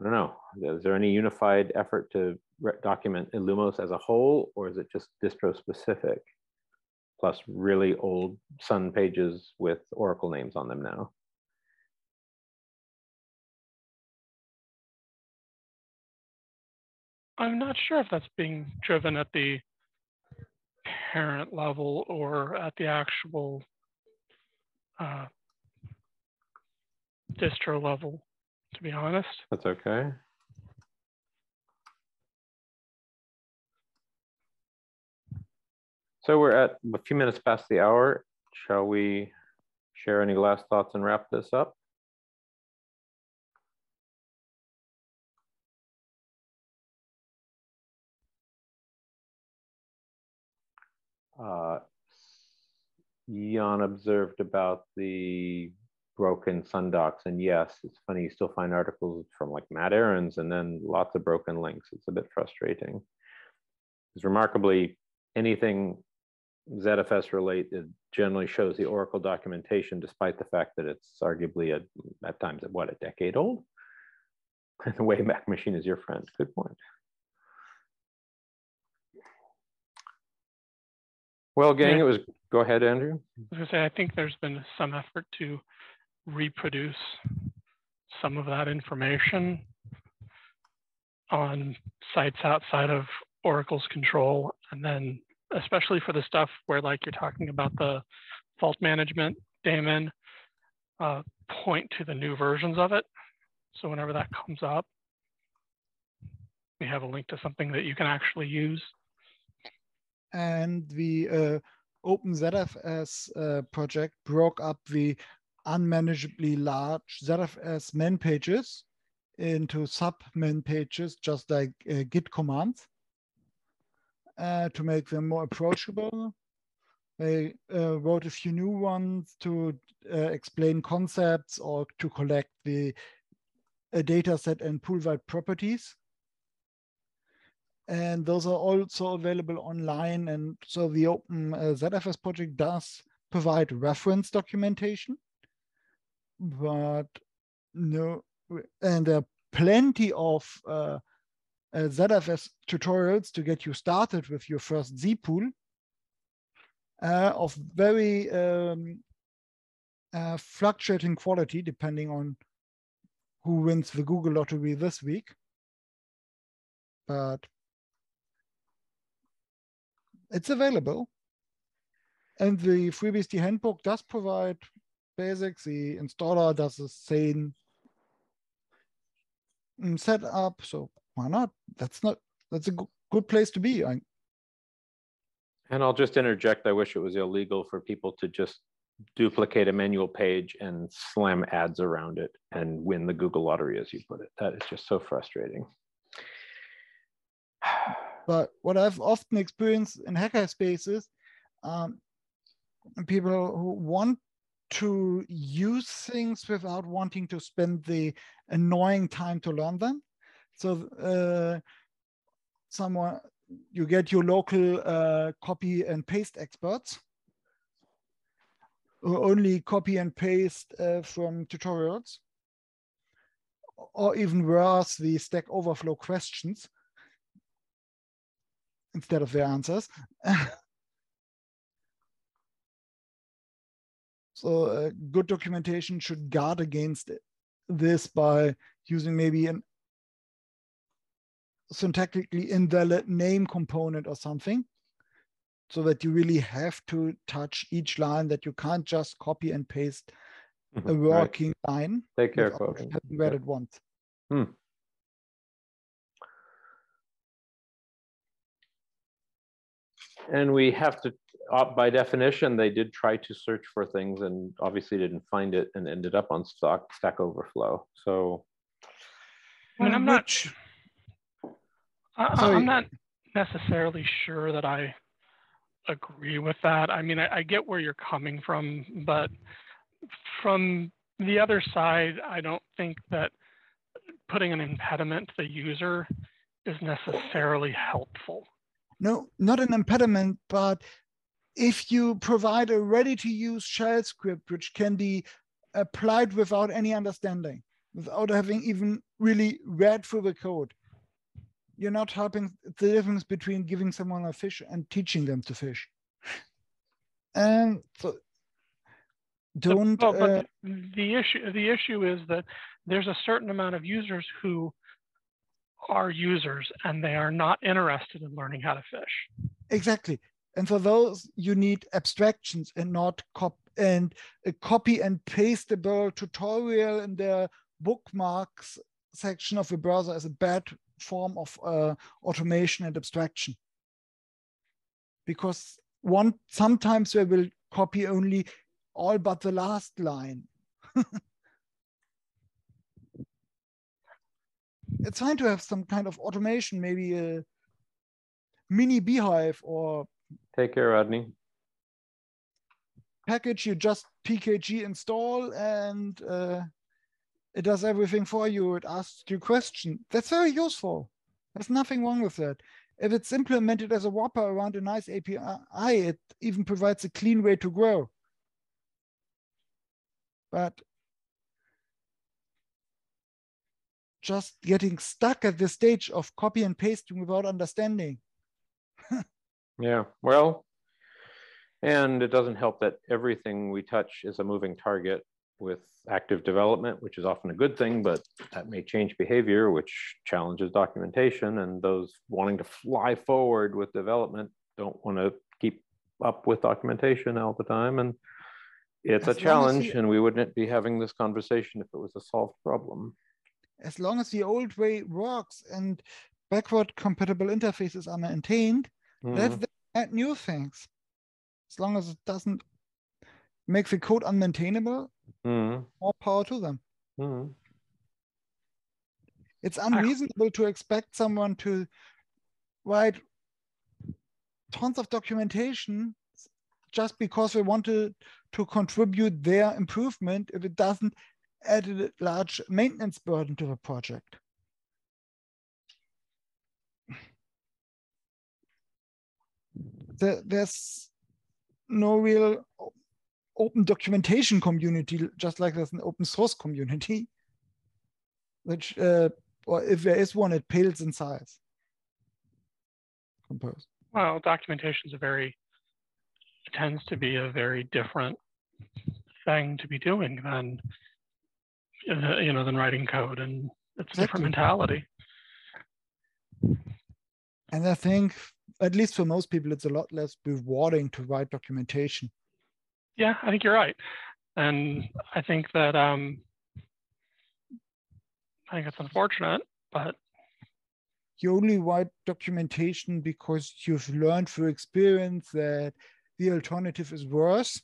I don't know, is there any unified effort to document illumos as a whole, or is it just distro specific? Plus really old Sun pages with Oracle names on them now. I'm not sure if that's being driven at the parent level or at the actual uh, distro level, to be honest. That's okay. So we're at a few minutes past the hour. Shall we share any last thoughts and wrap this up? Uh, Jan observed about the broken sundocs, and yes, it's funny, you still find articles from like Matt Ahrens and then lots of broken links. It's a bit frustrating. It's remarkably anything ZFS related generally shows the Oracle documentation, despite the fact that it's arguably a, at times, what, a decade old? And the Wayback Machine is your friend. Good point. Well, gang, Yeah. it was, go ahead, Andrew. I was gonna say, I think there's been some effort to reproduce some of that information on sites outside of Oracle's control. And then especially for the stuff where like you're talking about the fault management daemon, uh, point to the new versions of it. So whenever that comes up, we have a link to something that you can actually use. and the uh, OpenZFS uh, project broke up the unmanageably large ZFS man pages into sub man pages, just like uh, Git commands, uh, to make them more approachable. They uh, wrote a few new ones to uh, explain concepts or to collect the uh, data set and pool-wide properties and those are also available online. And so the Open uh, ZFS project does provide reference documentation, but no, and there are plenty of uh, uh, ZFS tutorials to get you started with your first Z pool uh, of very um, uh, fluctuating quality depending on who wins the Google lottery this week. But it's available. And the FreeBSD handbook does provide basics. The installer does the same setup. So why not? That's not, that's a good place to be. I, And I'll just interject, I wish it was illegal for people to just duplicate a manual page and slam ads around it and win the Google lottery, as you put it. That is just so frustrating. But what I've often experienced in hacker spaces, um, people who want to use things without wanting to spend the annoying time to learn them. So uh, someone, you get your local uh, copy and paste experts who only copy and paste uh, from tutorials or even worse, the Stack Overflow questions instead of their answers. so uh, good documentation should guard against this by using maybe an syntactically invalid name component or something so that you really have to touch each line that you can't just copy and paste a Right. working line Take care, coach. having read it once. And we have to, uh, by definition, they did try to search for things and obviously didn't find it and ended up on stock Stack Overflow. So I mean, I'm not, Which- I, I- Sorry. I'm not necessarily sure that I agree with that. I mean, I, I get where you're coming from, but from the other side, I don't think that putting an impediment to the user is necessarily helpful. No, not an impediment, but if you provide a ready-to-use shell script which can be applied without any understanding, without having even really read through the code, you're not helping the difference between giving someone a fish and teaching them to fish. And so don't well, but uh, the- the issue the issue is that there's a certain amount of users who are users and they are not interested in learning how to fish. Exactly. And for those, you need abstractions and not cop and a copy and pasteable tutorial in the bookmarks section of the browser is a bad form of uh, automation and abstraction. Because one sometimes they will copy only all but the last line. it's fine to have some kind of automation, maybe a mini bhyve or take care, Rodney. package you just pkg install and uh, it does everything for you. It asks you question. That's very useful. There's nothing wrong with that. If it's implemented as a wrapper around a nice api it even provides a clean way to grow. But just getting stuck at the stage of copy and pasting without understanding Yeah, well, and it doesn't help that everything we touch is a moving target with active development, which is often a good thing, but that may change behavior, which challenges documentation. And those wanting to fly forward with development don't want to keep up with documentation all the time. And it's a As as challenge, you- and we wouldn't be having this conversation if it was a solved problem. As long as the old way works and backward compatible interfaces are maintained, let's Mhm, then add new things. As long as it doesn't make the code unmaintainable, mhm, more power to them. mhm. It's unreasonable to expect someone to write tons of documentation just because they wanted to contribute their improvement if it doesn't add a large maintenance burden to the project. There, there's no real open documentation community, just like there's an open source community, which, uh, or if there is one, it pales in size. Compose. Well, documentation is a very tends to be a very different thing to be doing than you know than writing code, and it's a different mentality. And I think, at least for most people, it's a lot less rewarding to write documentation. Yeah, I think you're right, and I think that um, I think it's unfortunate, but You only write documentation because you've learned through experience that the alternative is worse.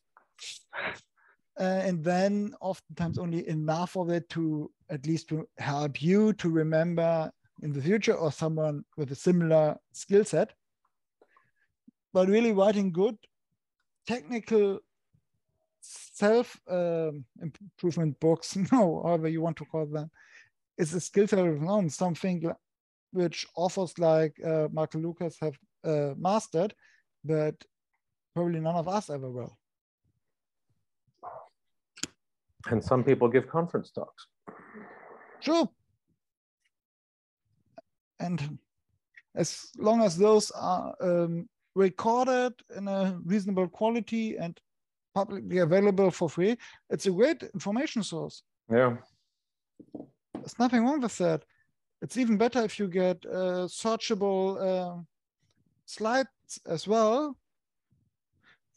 Uh, and then oftentimes only enough of it to at least to help you to remember in the future or someone with a similar skill set. But really writing good technical self um, improvement books, no, however you want to call them, is a skill set of own, something which authors like uh, Michael Lucas have uh, mastered, but probably none of us ever will. And some people give conference talks. True. And as long as those are um, recorded in a reasonable quality and publicly available for free, it's a great information source. Yeah. There's nothing wrong with that. It's even better if you get uh, searchable uh, slides as well,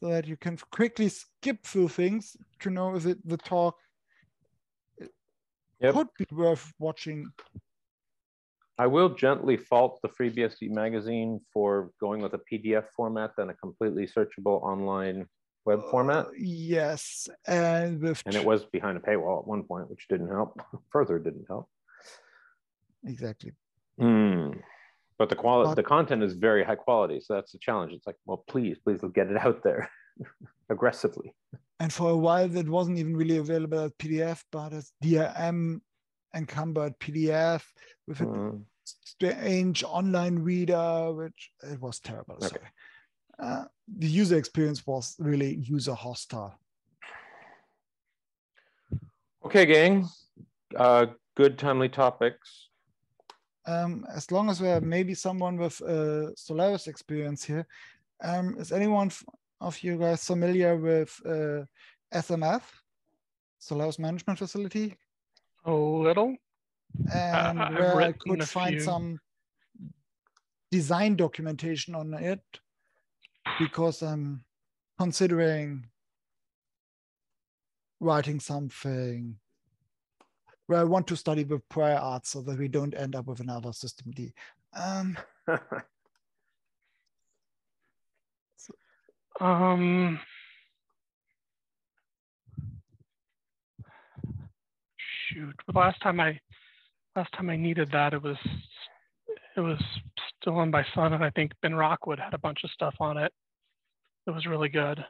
so that you can quickly skip through things to know if it, the talk Yep. could be worth watching. I will gently fault the FreeBSD magazine for going with a PDF format than a completely searchable online web format. Uh, yes, and And it was behind a paywall at one point, which didn't help. Further didn't help. exactly. Hmm. But the quality, the content is very high quality. So that's the challenge. It's like, well, please, please get it out there aggressively. And for a while, that wasn't even really available as PDF, but as DRM encumbered PDF with a Hmm. strange online reader, which it was terrible. Okay. Sorry. Uh, the user experience was really user hostile. Okay, gang. Uh, good timely topics. Um, as long as we have maybe someone with uh, Solaris experience here, um, is anyone of you guys familiar with uh, SMF, Solaris Management Facility? A little. and I've where I could find few. some design documentation on it because I'm considering writing something where I want to study with prior art so that we don't end up with another system D. Um, Um. Shoot. The last time I, last time I needed that, it was, it was still on my Sun, and I think Ben Rockwood had a bunch of stuff on it. It was really good,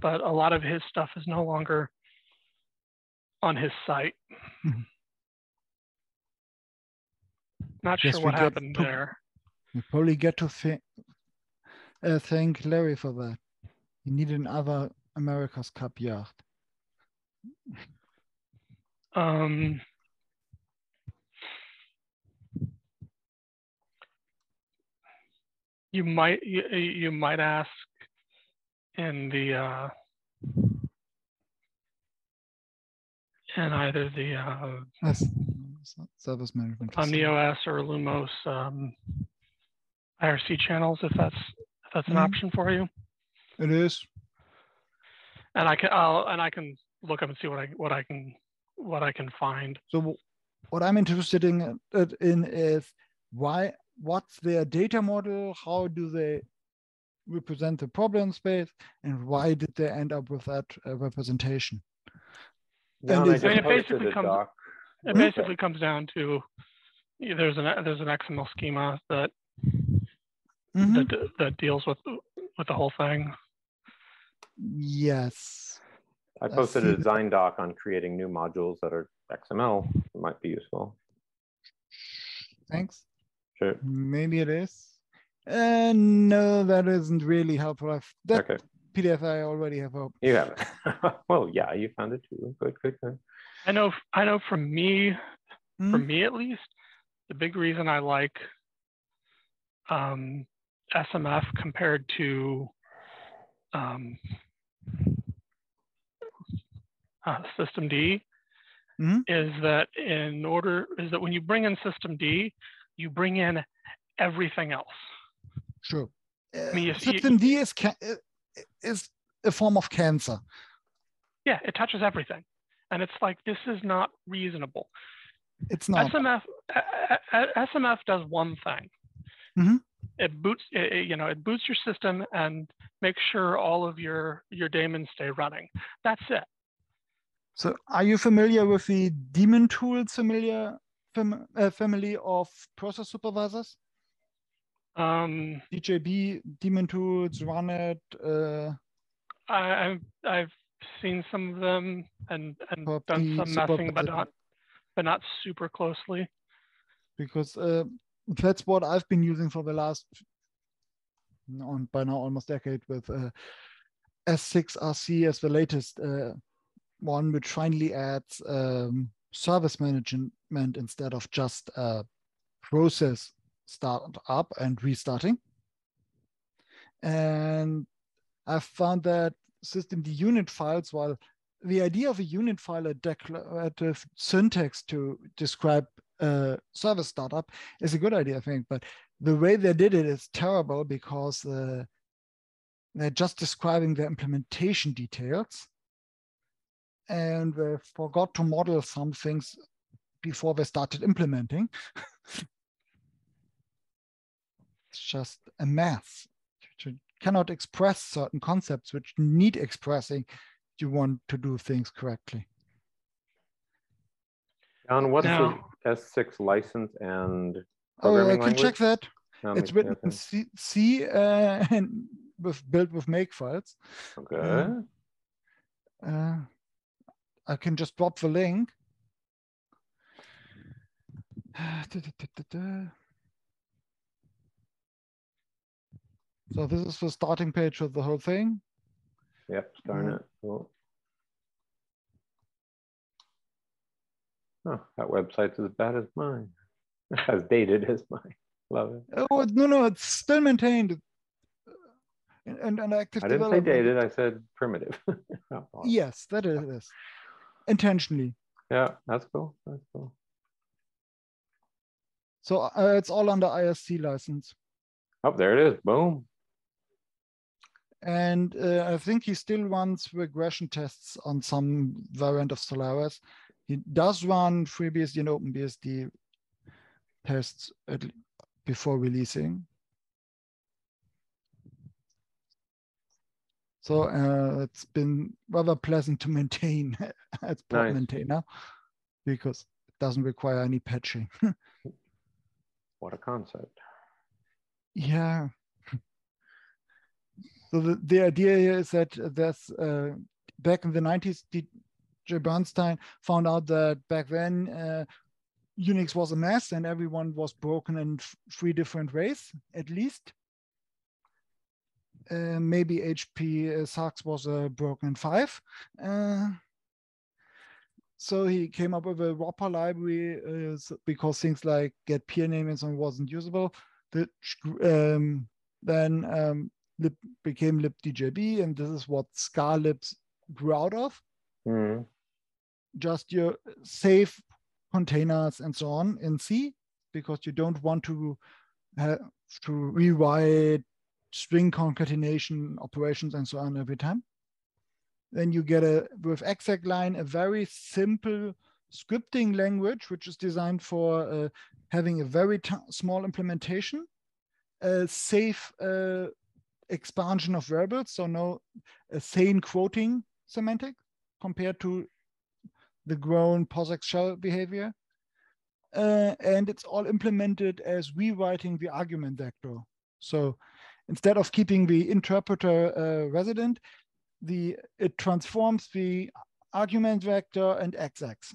but a lot of his stuff is no longer on his site. Mhm. Not Guess sure what happened to- there. we probably get to th- uh, thank Larry for that. He needed another America's Cup yacht. Um, you might you, you might ask in the uh, in either the uh, Yes, service management. facility. OmniOS or illumos um, IRC channels if that's if that's an Mhm. option for you. It is. And I can I'll and I can look up and see what I what I can what I can find. So what I'm interested in, uh, in is why, what's their data model? How do they represent the problem space? And why did they end up with that uh, representation? Now, And I is- just I mean, it basically comes- doc. It Okay. basically comes down to there's an there's an XML schema that Mhm. that that deals with with the whole thing. Yes. I I posted see a that. design doc on creating new modules that are XML. It might be useful. Thanks. Sure. Maybe it is. Uh, no, that isn't really helpful. I've, that Okay. PDF I already have open. You have it. well, yeah, you found it too. Good, good, good. I know I know from me for Mhm. me at least, the big reason I like um, SMF compared to um, uh, System D Mhm. is that in order is that when you bring in System D, you bring in everything else. True. Uh, mean, you System D is, ca- uh, is a form of cancer. Yeah, it touches everything, and it's like this is not reasonable. It's not. SMF a- a- SMF does one thing. Mhm. It boots it, you know it boots your system and makes sure all of your your daemons stay running. That's it. So are you familiar with the daemon tools familiar fam, uh, family of process supervisors? Um, DJB, daemon tools, runit. Uh, I, I've I've seen some of them and and Copy, done some messing, but not but not super closely. because uh, that's what I've been using for the last, on by now almost decade with uh, S6RC as the latest uh, one, which finally adds um, service management instead of just uh, process start up and restarting. And I've found that system the unit files, while the idea of a unit file, a declarative syntax to describe uh, service startup is a good idea, I think. But the way they did it is terrible because uh, they're just describing the implementation details and they forgot to model some things before they started implementing. it's just a mess. You cannot express certain concepts which need expressing if you want to do things correctly. John, what's Now- the S6 license and Oh, I programming can check that. Um, it's written in okay. C, C uh, and with built with make files. Okay. Uh, I can just drop the link. So this is the starting page of the whole thing. Yep, starting it. Oh, that website's as bad as mine. As dated as mine. Love it. Oh no, no, it's still maintained and, and, active I didn't say dated, I said primitive. Oh. Yes, that is. intentionally. Yeah, that's cool. That's cool. So uh, it's all under ISC license. Oh, there it is. Boom. And uh, I think he still runs regression tests on some variant of Solaris. He does run FreeBSD and OpenBSD tests at, before releasing. So uh, it's been rather pleasant to maintain as port Nice. maintainer because it doesn't require any patching. What a concept. Yeah. So the, the idea here is that there's uh, back in the 90s, DJ Bernstein found out that back then uh, Unix was a mess and everyone was broken in three different ways, at least. Uh, maybe HP uh, was uh, broken in five. Uh, so he came up with a wrapper library uh, because things like get peer name and so on wasn't usable. The, um, then um, lib became libdjb, and this is what skalibs grew out of. Mhm. Just your safe containers and so on in C, because you don't want to have to rewrite string concatenation operations and so on every time. Then you get a with execline a very simple scripting language, which is designed for uh, having a very t- small implementation, a safe uh, expansion of variables, so no a sane quoting semantic compared to the grown POSIX shell behavior. Uh, and it's all implemented as rewriting the argument vector. So instead of keeping the interpreter uh, resident, the it transforms the argument vector and execs,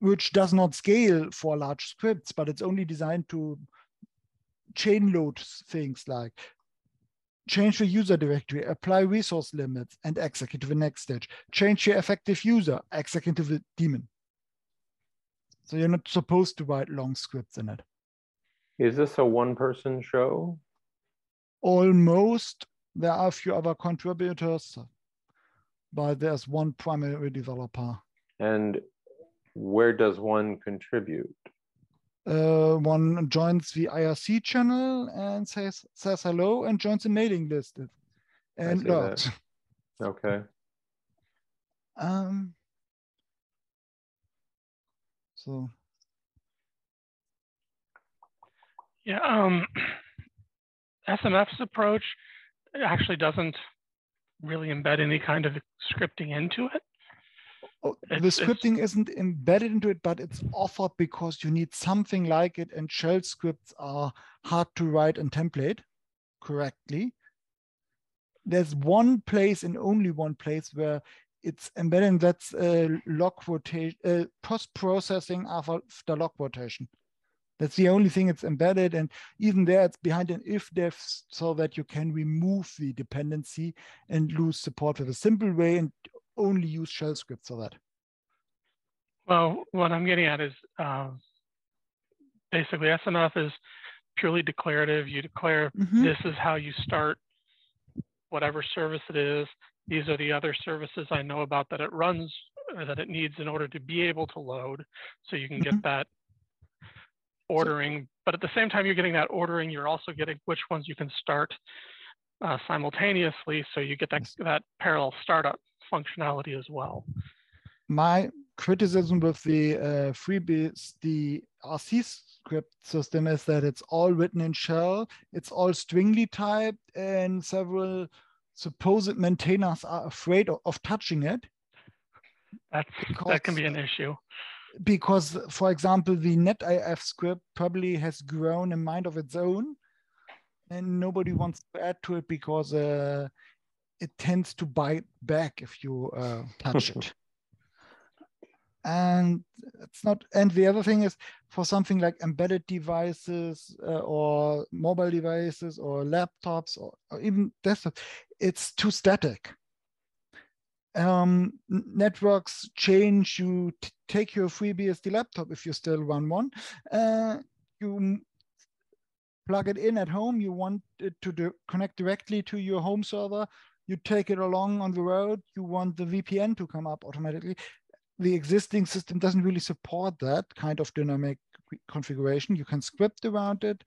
which does not scale for large scripts, but it's only designed to chain load things like change the user directory, apply resource limits, and execute to the next stage. Change your effective user, execute to the daemon. So you're not supposed to write long scripts in it. Is this a one person show? Almost. There are a few other contributors, but there's one primary developer. And where does one contribute? Uh, one joins the IRC channel and says says hello and joins the mailing list and see that. Okay. Um, so Yeah, um, SMF's approach actually doesn't really embed any kind of scripting into it. Oh, the scripting isn't embedded into it, but it's offered because you need something like it, and shell scripts are hard to write and template correctly. there's one place and only one place where it's embedding that's uh, log rotation, uh, post processing after the log rotation. That's the only thing it's embedded. And even there, it's behind an if def so that you can remove the dependency and lose support with a simple way and only use shell scripts for that. Well, what I'm getting at is uh, basically SMF is purely declarative. You declare mm -hmm. this is how you start whatever service it is. These are the other services I know about that it runs or that it needs in order to be able to load. So you can get mm -hmm. that ordering, but at the same time you're getting that ordering, you're also getting which ones you can start uh, simultaneously. So you get that, that parallel startup functionality as well. My criticism with the uh, FreeBSD RC script system is that it's all written in shell, it's all stringly typed, and several supposed maintainers are afraid of, of touching it. That's, that can be an issue because, for example, the netif script probably has grown a mind of its own, and nobody wants to add to it because uh, it tends to bite back if you uh, touch it. And it's not. And the other thing is, for something like embedded devices uh, or mobile devices or laptops or, or even desktop, it's too static um, networks change. You take your FreeBSD laptop if you still run one. Uh, you plug it in at home. You want it to connect directly to your home server. You take it along on the road. You want the VPN to come up automatically. The existing system doesn't really support that kind of dynamic configuration. You can script around it,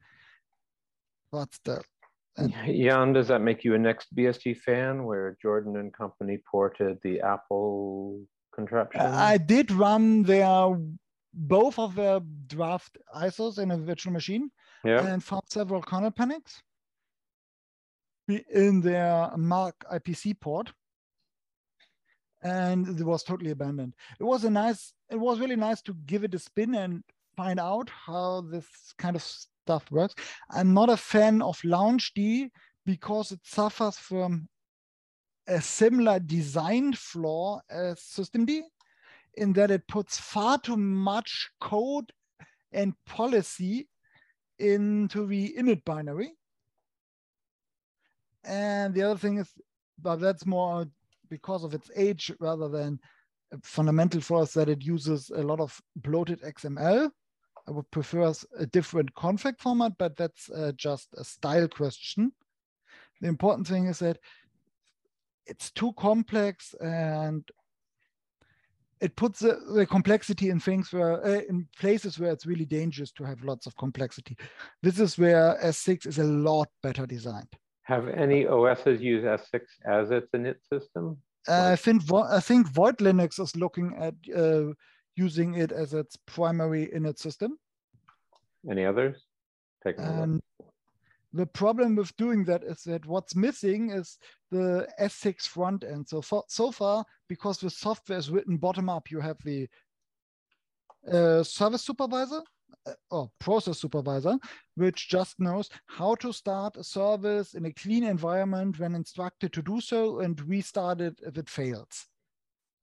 but still, and Jan, does that make you a NextBSD fan where Jordan and company ported the Apple contraption? I did run their both of their draft ISOs in a virtual machine yeah. and found several kernel panics in their Mach IPC port. And it was totally abandoned. It was a nice, it was really nice to give it a spin and find out how this kind of stuff works. I'm not a fan of LaunchD because it suffers from a similar design flaw as systemd in that it puts far too much code and policy into the init binary. And the other thing is, but that's more because of its age rather than fundamental for us that it uses a lot of bloated XML I would prefer a different config format, but that's uh, just a style question. The important thing is that it's too complex and it puts the, the complexity in things where uh, in places where it's really dangerous to have lots of complexity. This is where S6 is a lot better designed. Have any OSs used S6 as its init system? Uh, I think I think Void Linux is looking at uh, using it as its primary init system. Any others? And the problem with doing that is that what's missing is the S6 front end. So for, so far, because the software is written bottom up, you have the uh, service supervisor or process supervisor, which just knows how to start a service in a clean environment when instructed to do so and restart it if it fails.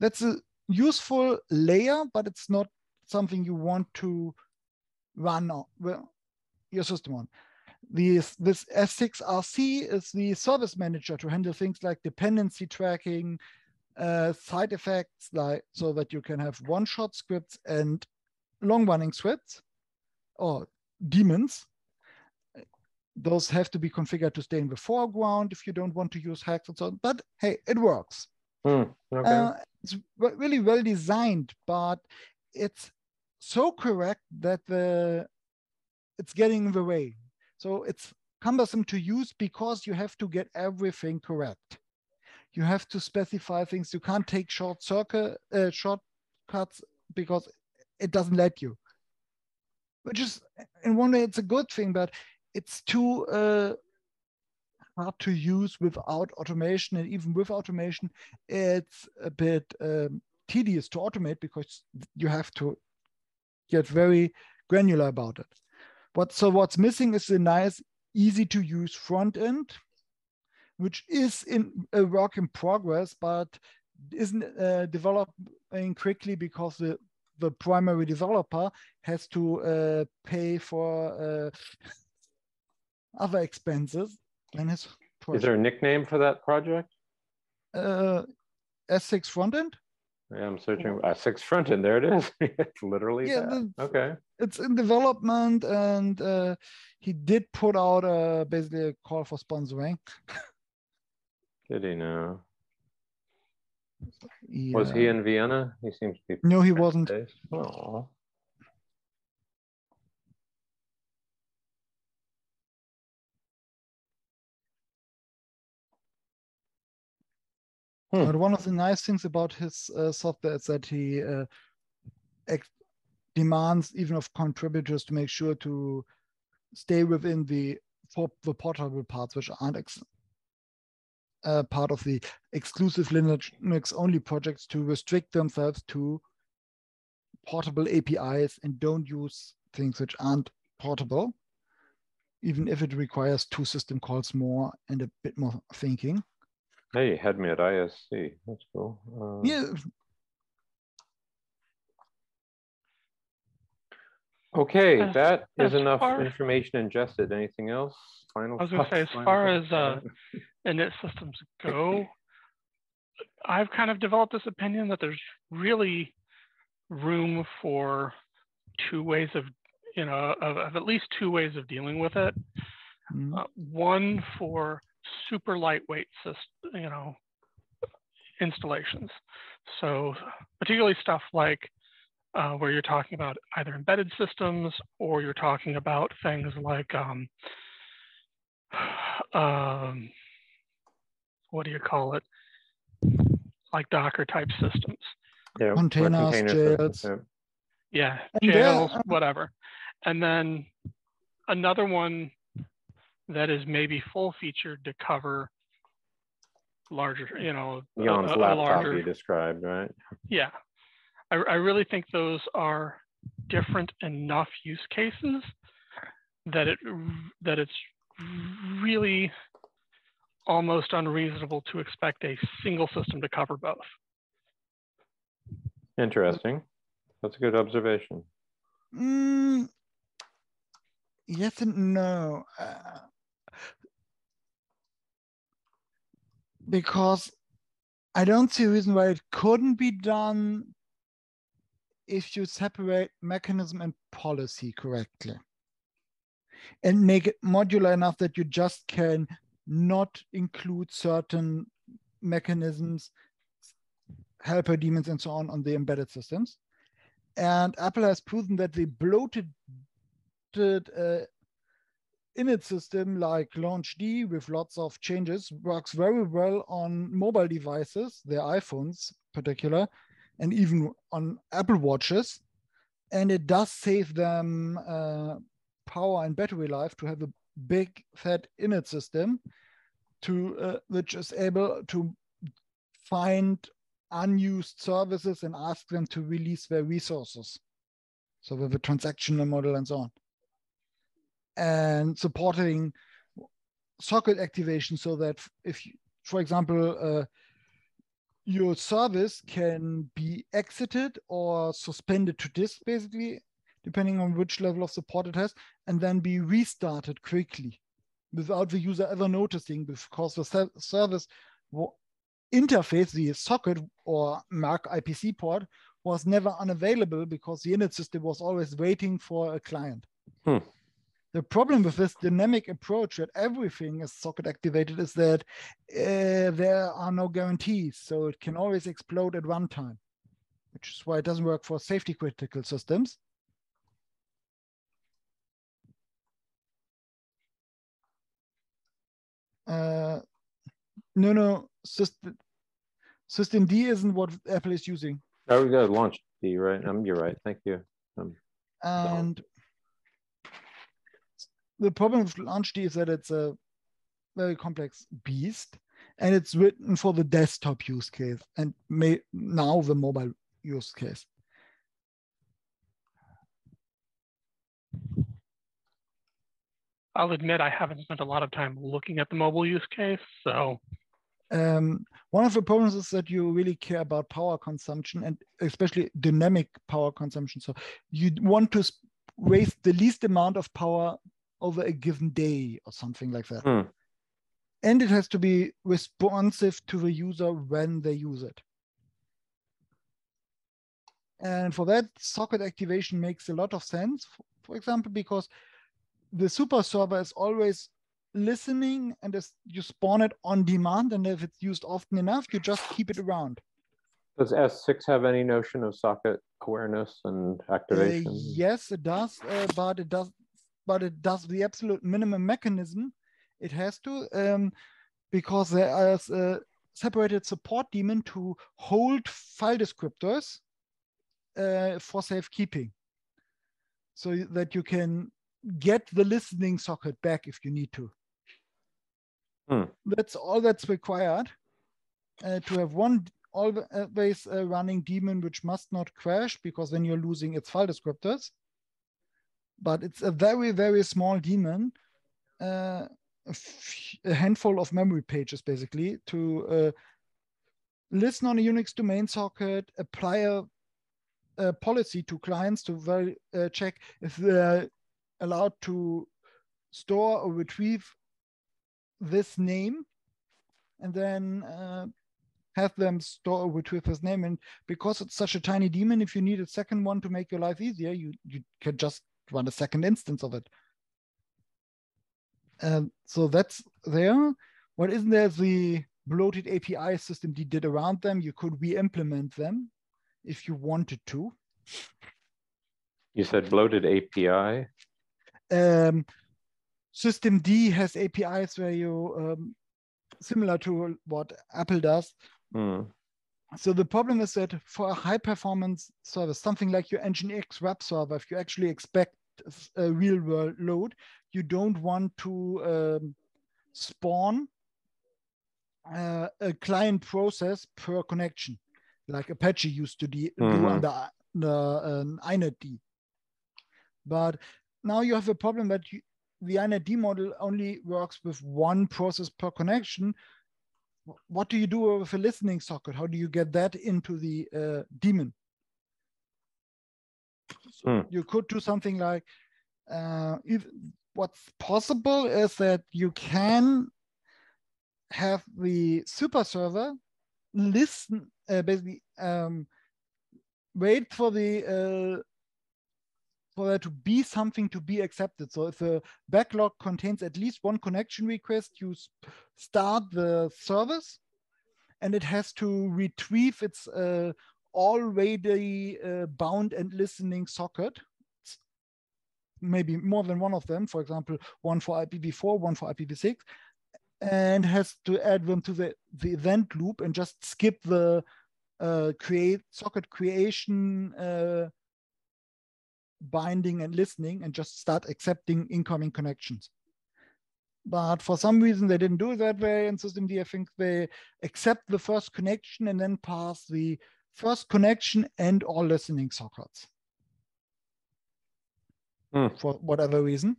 That's a useful layer, but it's not something you want to run well, your system on. This, this S6RC is the service manager to handle things like dependency tracking, uh, side effects, like so that you can have one-shot scripts and long-running scripts or daemons. Those have to be configured to stay in the foreground if you don't want to use hacks and so on. But hey, it works. Mm, okay. uh, it's really well designed, but it's so correct that the it's getting in the way. So it's cumbersome to use because you have to get everything correct. You have to specify things. You can't take short circuit uh, shortcuts because it doesn't let you. Which is in one way it's a good thing, but it's too uh, hard to use without automation. And even with automation, it's a bit um, tedious to automate because you have to get very granular about it. But so what's missing is a nice, easy to use front end which is in a work in progress, but isn't uh, developing quickly because the the primary developer has to uh, pay for uh, other expenses his project. Is there a nickname for that project? Uh, S6 frontend? Yeah, I'm searching uh, six front end. There it is. it's literally Yeah, that. Okay. It's in development, and uh, he did put out uh, basically a call for sponsoring. Did he know? He, Was he in Vienna? He seems to be. No, he wasn't. Oh. Hmm. But one of the nice things about his uh, software is that he uh, demands even of contributors to make sure to stay within the for the portable parts, which aren't ex- uh, part of the exclusive Linux only projects, to restrict themselves to portable APIs and don't use things which aren't portable, even if it requires two system calls more and a bit more thinking. Hey, you had me at ISC. That's cool. Uh, Yeah, Okay, As- that is as enough far- information ingested. Anything else? Final. I was gonna say, as far as, thoughts? Uh, init systems go, I've kind of developed this opinion that there's really room for two ways of, you know, of, of at least two ways of dealing with it. Mm. Uh, one for super lightweight system, you know, installations. So particularly stuff like uh, where you're talking about either embedded systems or you're talking about things like um, um, what do you call it? Like Docker type systems. Yeah, or containers, container jails. systems, Yeah, And there- jails, um, whatever. And then another one that is maybe full featured to cover larger, you know, yeah. a- Jan's a- a laptop larger- you described, right? yeah. I, I really think those are different enough use cases that it that it's really almost unreasonable to expect a single system to cover both. Interesting. That's a good observation. Mm, yes and no. Uh, because I don't see a reason why it couldn't be done if you separate mechanism and policy correctly and make it modular enough that you just can not include certain mechanisms, helper daemons, and so on on the embedded systems. And Apple has proven that the bloated uh, init system like LaunchD with lots of changes works very well on mobile devices, their iPhones particular, and even on Apple Watches. And it does save them uh, power and battery life to have a big fat init system to uh, which is able to find unused services and ask them to release their resources. So with a transactional model and so on. And supporting socket activation so that if, for example, uh, your service can be exited or suspended to disk, basically, depending on which level of support it has, and then be restarted quickly without the user ever noticing because the service interface, the socket or Mach IPC port, was never unavailable because the init system was always waiting for a client. Hmm. The problem with this dynamic approach that everything is socket activated is that uh, there are no guarantees, so it can always explode at runtime, which is why it doesn't work for safety critical systems. Uh, no, no, system, system D isn't what Apple is using. Oh, we got launch D, right? Um, you're right. Thank you. Um, And the problem with LaunchD is that it's a very complex beast and it's written for the desktop use case and may now the mobile use case. I'll admit I haven't spent a lot of time looking at the mobile use case. So um, one of the problems is that you really care about power consumption and especially dynamic power consumption. So you want to waste the least amount of power over a given day or something like that. Hmm. And it has to be responsive to the user when they use it. And for that, socket activation makes a lot of sense. For example, because the super server is always listening and as you spawn it on demand and if it's used often enough you just keep it around Does S6 have any notion of socket awareness and Uh, activation? yes it does uh, but it does but it does the absolute minimum mechanism it has to um, because there is a separated support daemon to hold file descriptors uh, for safekeeping so that you can get the listening socket back if you need to Hmm. that's all that's required uh, to have one always uh, running daemon which must not crash because then you're losing its file descriptors. But it's a very, very small daemon, uh, a, handful of memory pages basically to uh, listen on a Unix domain socket, apply a, a policy to clients to ver- uh, check if they're allowed to store or retrieve this name and then uh, have them store or retrieve this name. And because it's such a tiny daemon, if you need a second one to make your life easier, you, you can just run a second instance of it. And so that's there. What isn't there the bloated API system you did around them? You could re-implement them if you wanted to. You said bloated API. Um, System D has APIs where you um, similar to what Apple does. Hmm. So the problem is that for a high performance service, something like your Nginx web server, if you actually expect a real world load, you don't want to um, spawn uh, a client process per connection, like Apache used to de- do under the um, inetd. But now you have a problem that you, the inetd model only works with one process per connection. What do you do with a listening socket? How do you get that into the uh, daemon? Hmm. You could do something like, uh, if what's possible is that you can have the super server listen, uh, basically um, wait for the uh, for there to be something to be accepted. So if a backlog contains at least one connection request, you start the service and it has to retrieve its uh, already uh, bound and listening socket. Maybe more than one of them, for example, one for IPv4, one for IPv6, and has to add them to the, the event loop and just skip the uh, create socket creation uh, binding and listening and just start accepting incoming connections. But for some reason, they didn't do it that way in systemd. I think they accept the first connection and then pass the first connection and all listening sockets. Hmm. For whatever reason.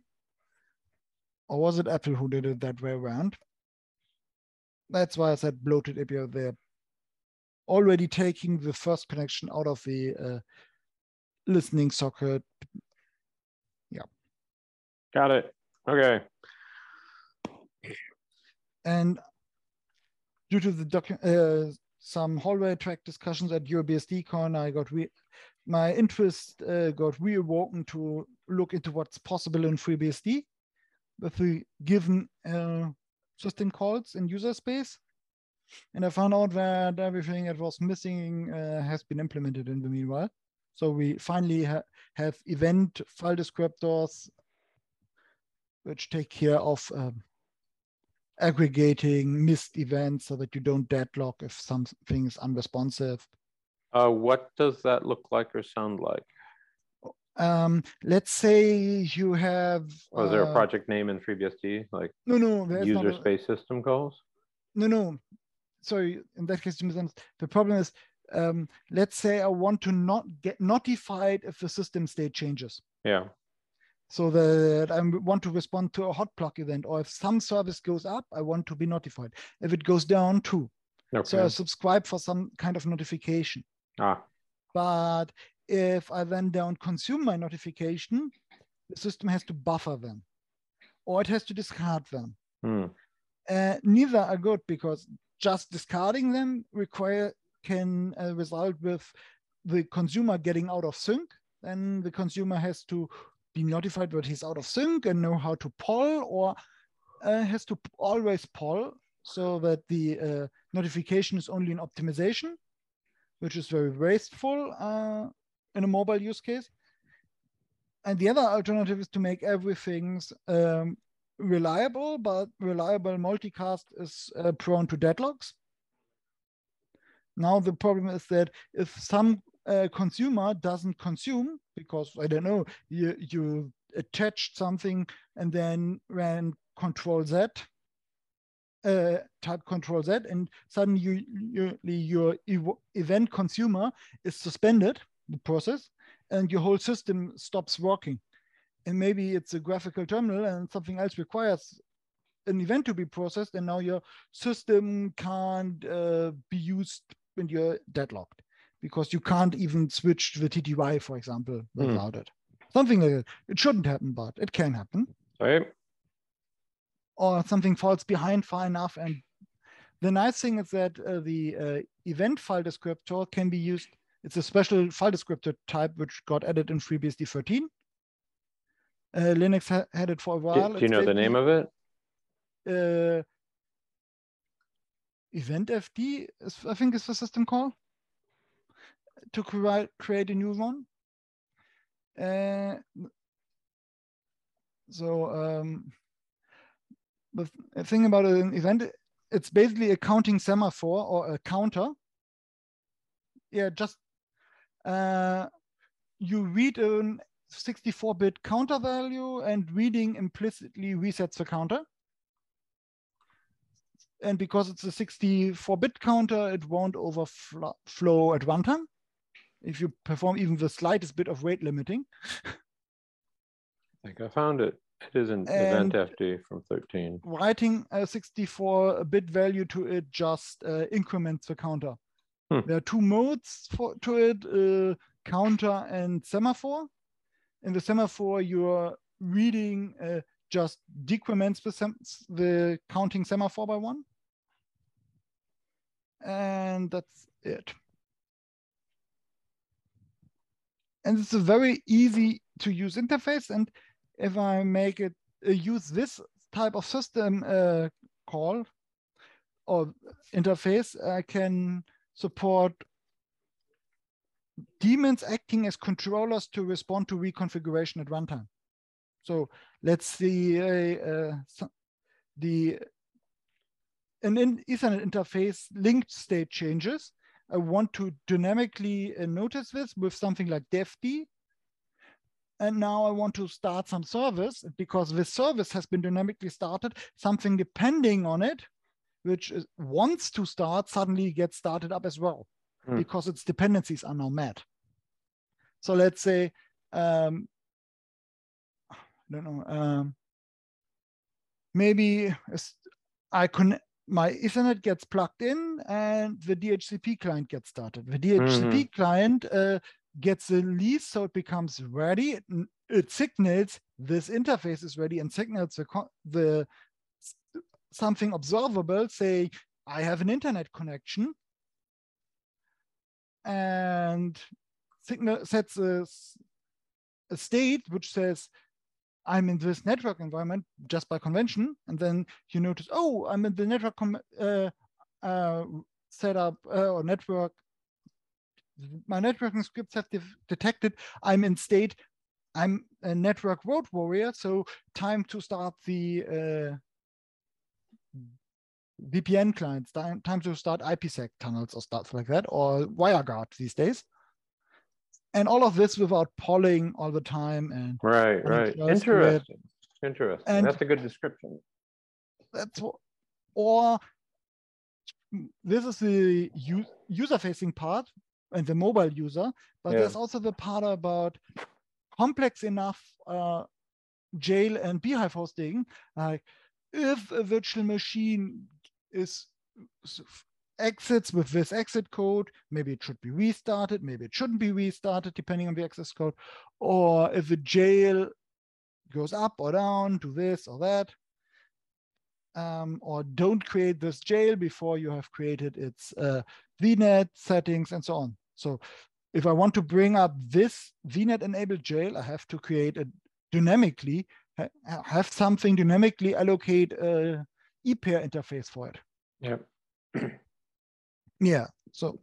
Or was it Apple who did it that way around? That's why I said bloated API. They're already taking the first connection out of the uh, listening socket. Yeah. Got it. Okay. And due to the docu- uh, some hallway track discussions at EuroBSDCon, I got re- my interest uh, got reawoken to look into what's possible in FreeBSD with the given uh, system calls in user space. And I found out that everything that was missing uh, has been implemented in the meanwhile. So we finally ha- have event file descriptors which take care of um, aggregating missed events so that you don't deadlock if something is unresponsive. Uh, what does that look like or sound like? Um, let's say you have. Was there a uh, project name in FreeBSD, like No, no, user a- space system calls? No, no. Sorry, in that case, you misunderstood. The problem is, um, let's say I want to not get notified if the system state changes. Yeah. so that I want to respond to a hot plug event, or if some service goes up, I want to be notified. If it goes down, too. Okay. So I subscribe for some kind of notification. ah, But if I then don't consume my notification, the system has to buffer them, or it has to discard them. hmm, Uh, neither are good because just discarding them require can uh, result with the consumer getting out of sync. Then the consumer has to be notified that he's out of sync and know how to poll, or uh, has to always poll so that the uh, notification is only an optimization, which is very wasteful uh, in a mobile use case. And the other alternative is to make everything um, reliable, but reliable multicast is uh, prone to deadlocks. Now the problem is that if some uh, consumer doesn't consume because I don't know you you attached something and then ran Control Z, uh, type Control Z, and suddenly you, you, your ev- event consumer is suspended the process, and your whole system stops working. And maybe it's a graphical terminal and something else requires an event to be processed and now your system can't uh, be used when you're deadlocked because you can't even switch the TTY, for example, Hmm. without it. Something like that. It shouldn't happen, but it can happen. right? Or something falls behind far enough. And the nice thing is that uh, the uh, event file descriptor can be used. It's a special file descriptor type which got added in FreeBSD 13. Uh, Linux ha- had it for a Do, while. do you know the name of it? Uh, event FD is, I think is the system call to create create a new one. Uh, so um, the thing about an event, it's basically a counting semaphore or a counter. Yeah, just uh, you read a 64-bit counter value and reading implicitly resets the counter and because it's a 64-bit counter, it won't overflow at runtime if you perform even the slightest bit of rate limiting. I think I found it. It is an And- event FD from 13. Writing a 64-bit value to it just uh, increments the counter. Hmm. There are two modes for to it: uh, counter and semaphore. In the semaphore, you're reading uh, just decrements the, sem- the counting semaphore by one. And that's it. And it's a very easy to use interface. And if I make it uh, use this type of system uh, call or interface, I can support daemons acting as controllers to respond to reconfiguration at runtime. So let's see uh, uh, the an in Ethernet interface linked state changes. I want to dynamically uh, notice this with something like devd. And now I want to start some service because this service has been dynamically started, something depending on it, which is, wants to start suddenly gets started up as well Hmm. because its dependencies are now met. So let's say, um, I don't know, um, maybe I connect my Ethernet gets plugged in and the DHCP client gets started. The DHCP client uh, gets the lease, so it becomes ready. It, it signals this interface is ready and signals the, the something observable, say, I have an internet connection and signal sets a state which says I'm in this network environment just by convention, and then you notice, oh, I'm in the network uh, uh, setup uh, or network. My networking scripts have def- detected I'm in state. I'm a network road warrior, so time to start the uh, VPN clients. Time, time to start IPsec tunnels or stuff like that, or WireGuard these days. And all of this without polling all the time and Right, right. Interesting. Interesting. And- That's a good description. that's what, or this is the user facing part and the mobile user, but Yeah. there's also the part about complex enough uh, jail and bhyve hosting, like if a virtual machine is exits with this exit code, maybe it should be restarted, maybe it shouldn't be restarted depending on the access code, or if the jail goes up or down to this or that, um, or don't create this jail before you have created its uh, VNet settings and so on. So if I want to bring up this VNet enabled jail, I have to create a dynamically, have something dynamically allocate a ePair interface for it. Yep. yeah, so.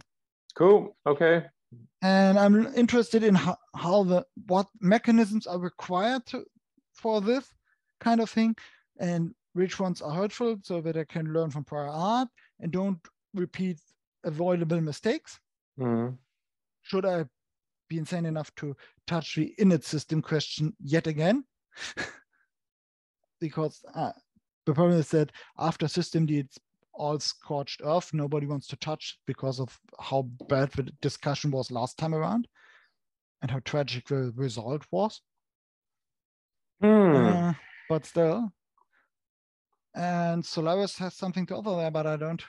Cool, okay. And I'm interested in how, how the, what mechanisms are required to, for this kind of thing and which ones are hurtful so that I can learn from prior art and don't repeat avoidable mistakes. Mm-hmm. Should I be insane enough to touch the init system question yet again? because uh, the problem is that after systemd it's all scorched earth. Nobody wants to touch because of how bad the discussion was last time around and how tragic the result was. Hmm. Uh, but still. And Solaris has something to offer there, but I don't.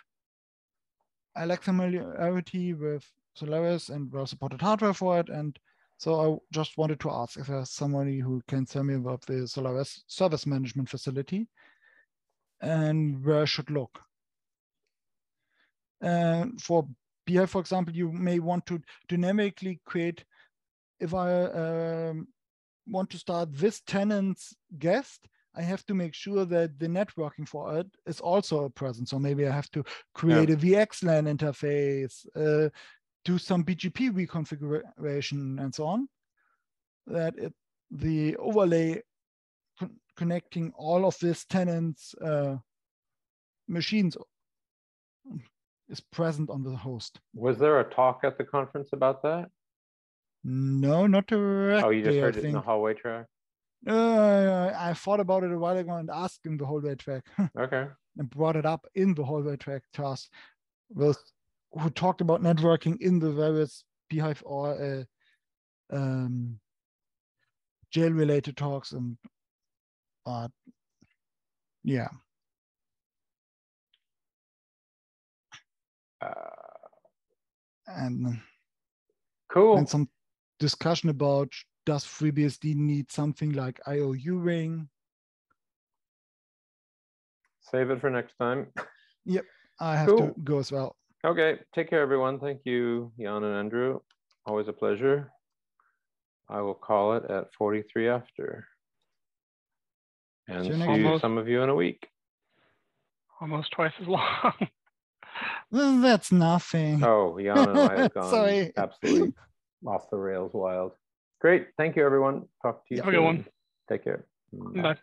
I lack familiarity with Solaris and well supported hardware for it. And so I just wanted to ask if there's somebody who can tell me about the Solaris service management facility and where I should look. And for bhyve, for example, you may want to dynamically create, if I um, want to start this tenant's guest, I have to make sure that the networking for it is also present. So maybe I have to create yeah. a VXLAN interface, uh, do some BGP reconfiguration and so on. That it, the overlay con connecting all of these tenants' uh, machines is present on the host. Was there a talk at the conference about that? No, not directly. Oh, you just heard I it think. in the hallway track? Uh, I thought about it a while ago and asked in the hallway track. okay. and brought it up in the hallway track task with who talked about networking in the various bhyve or uh, um, jail related talks and uh, yeah uh, and cool and some discussion about does FreeBSD need something like io_uring? Save it for next time. Yep, I have cool. to go as well. Okay, take care, everyone. Thank you, Jan and Andrew. Always a pleasure. I will call it at 43 after. And see almost, some of you in a week. Almost twice as long. That's nothing. Oh, Jan and I have gone Sorry. absolutely off the rails wild. Great. Thank you, everyone. Talk to you Have soon. a good one. Take care. Bye. Bye.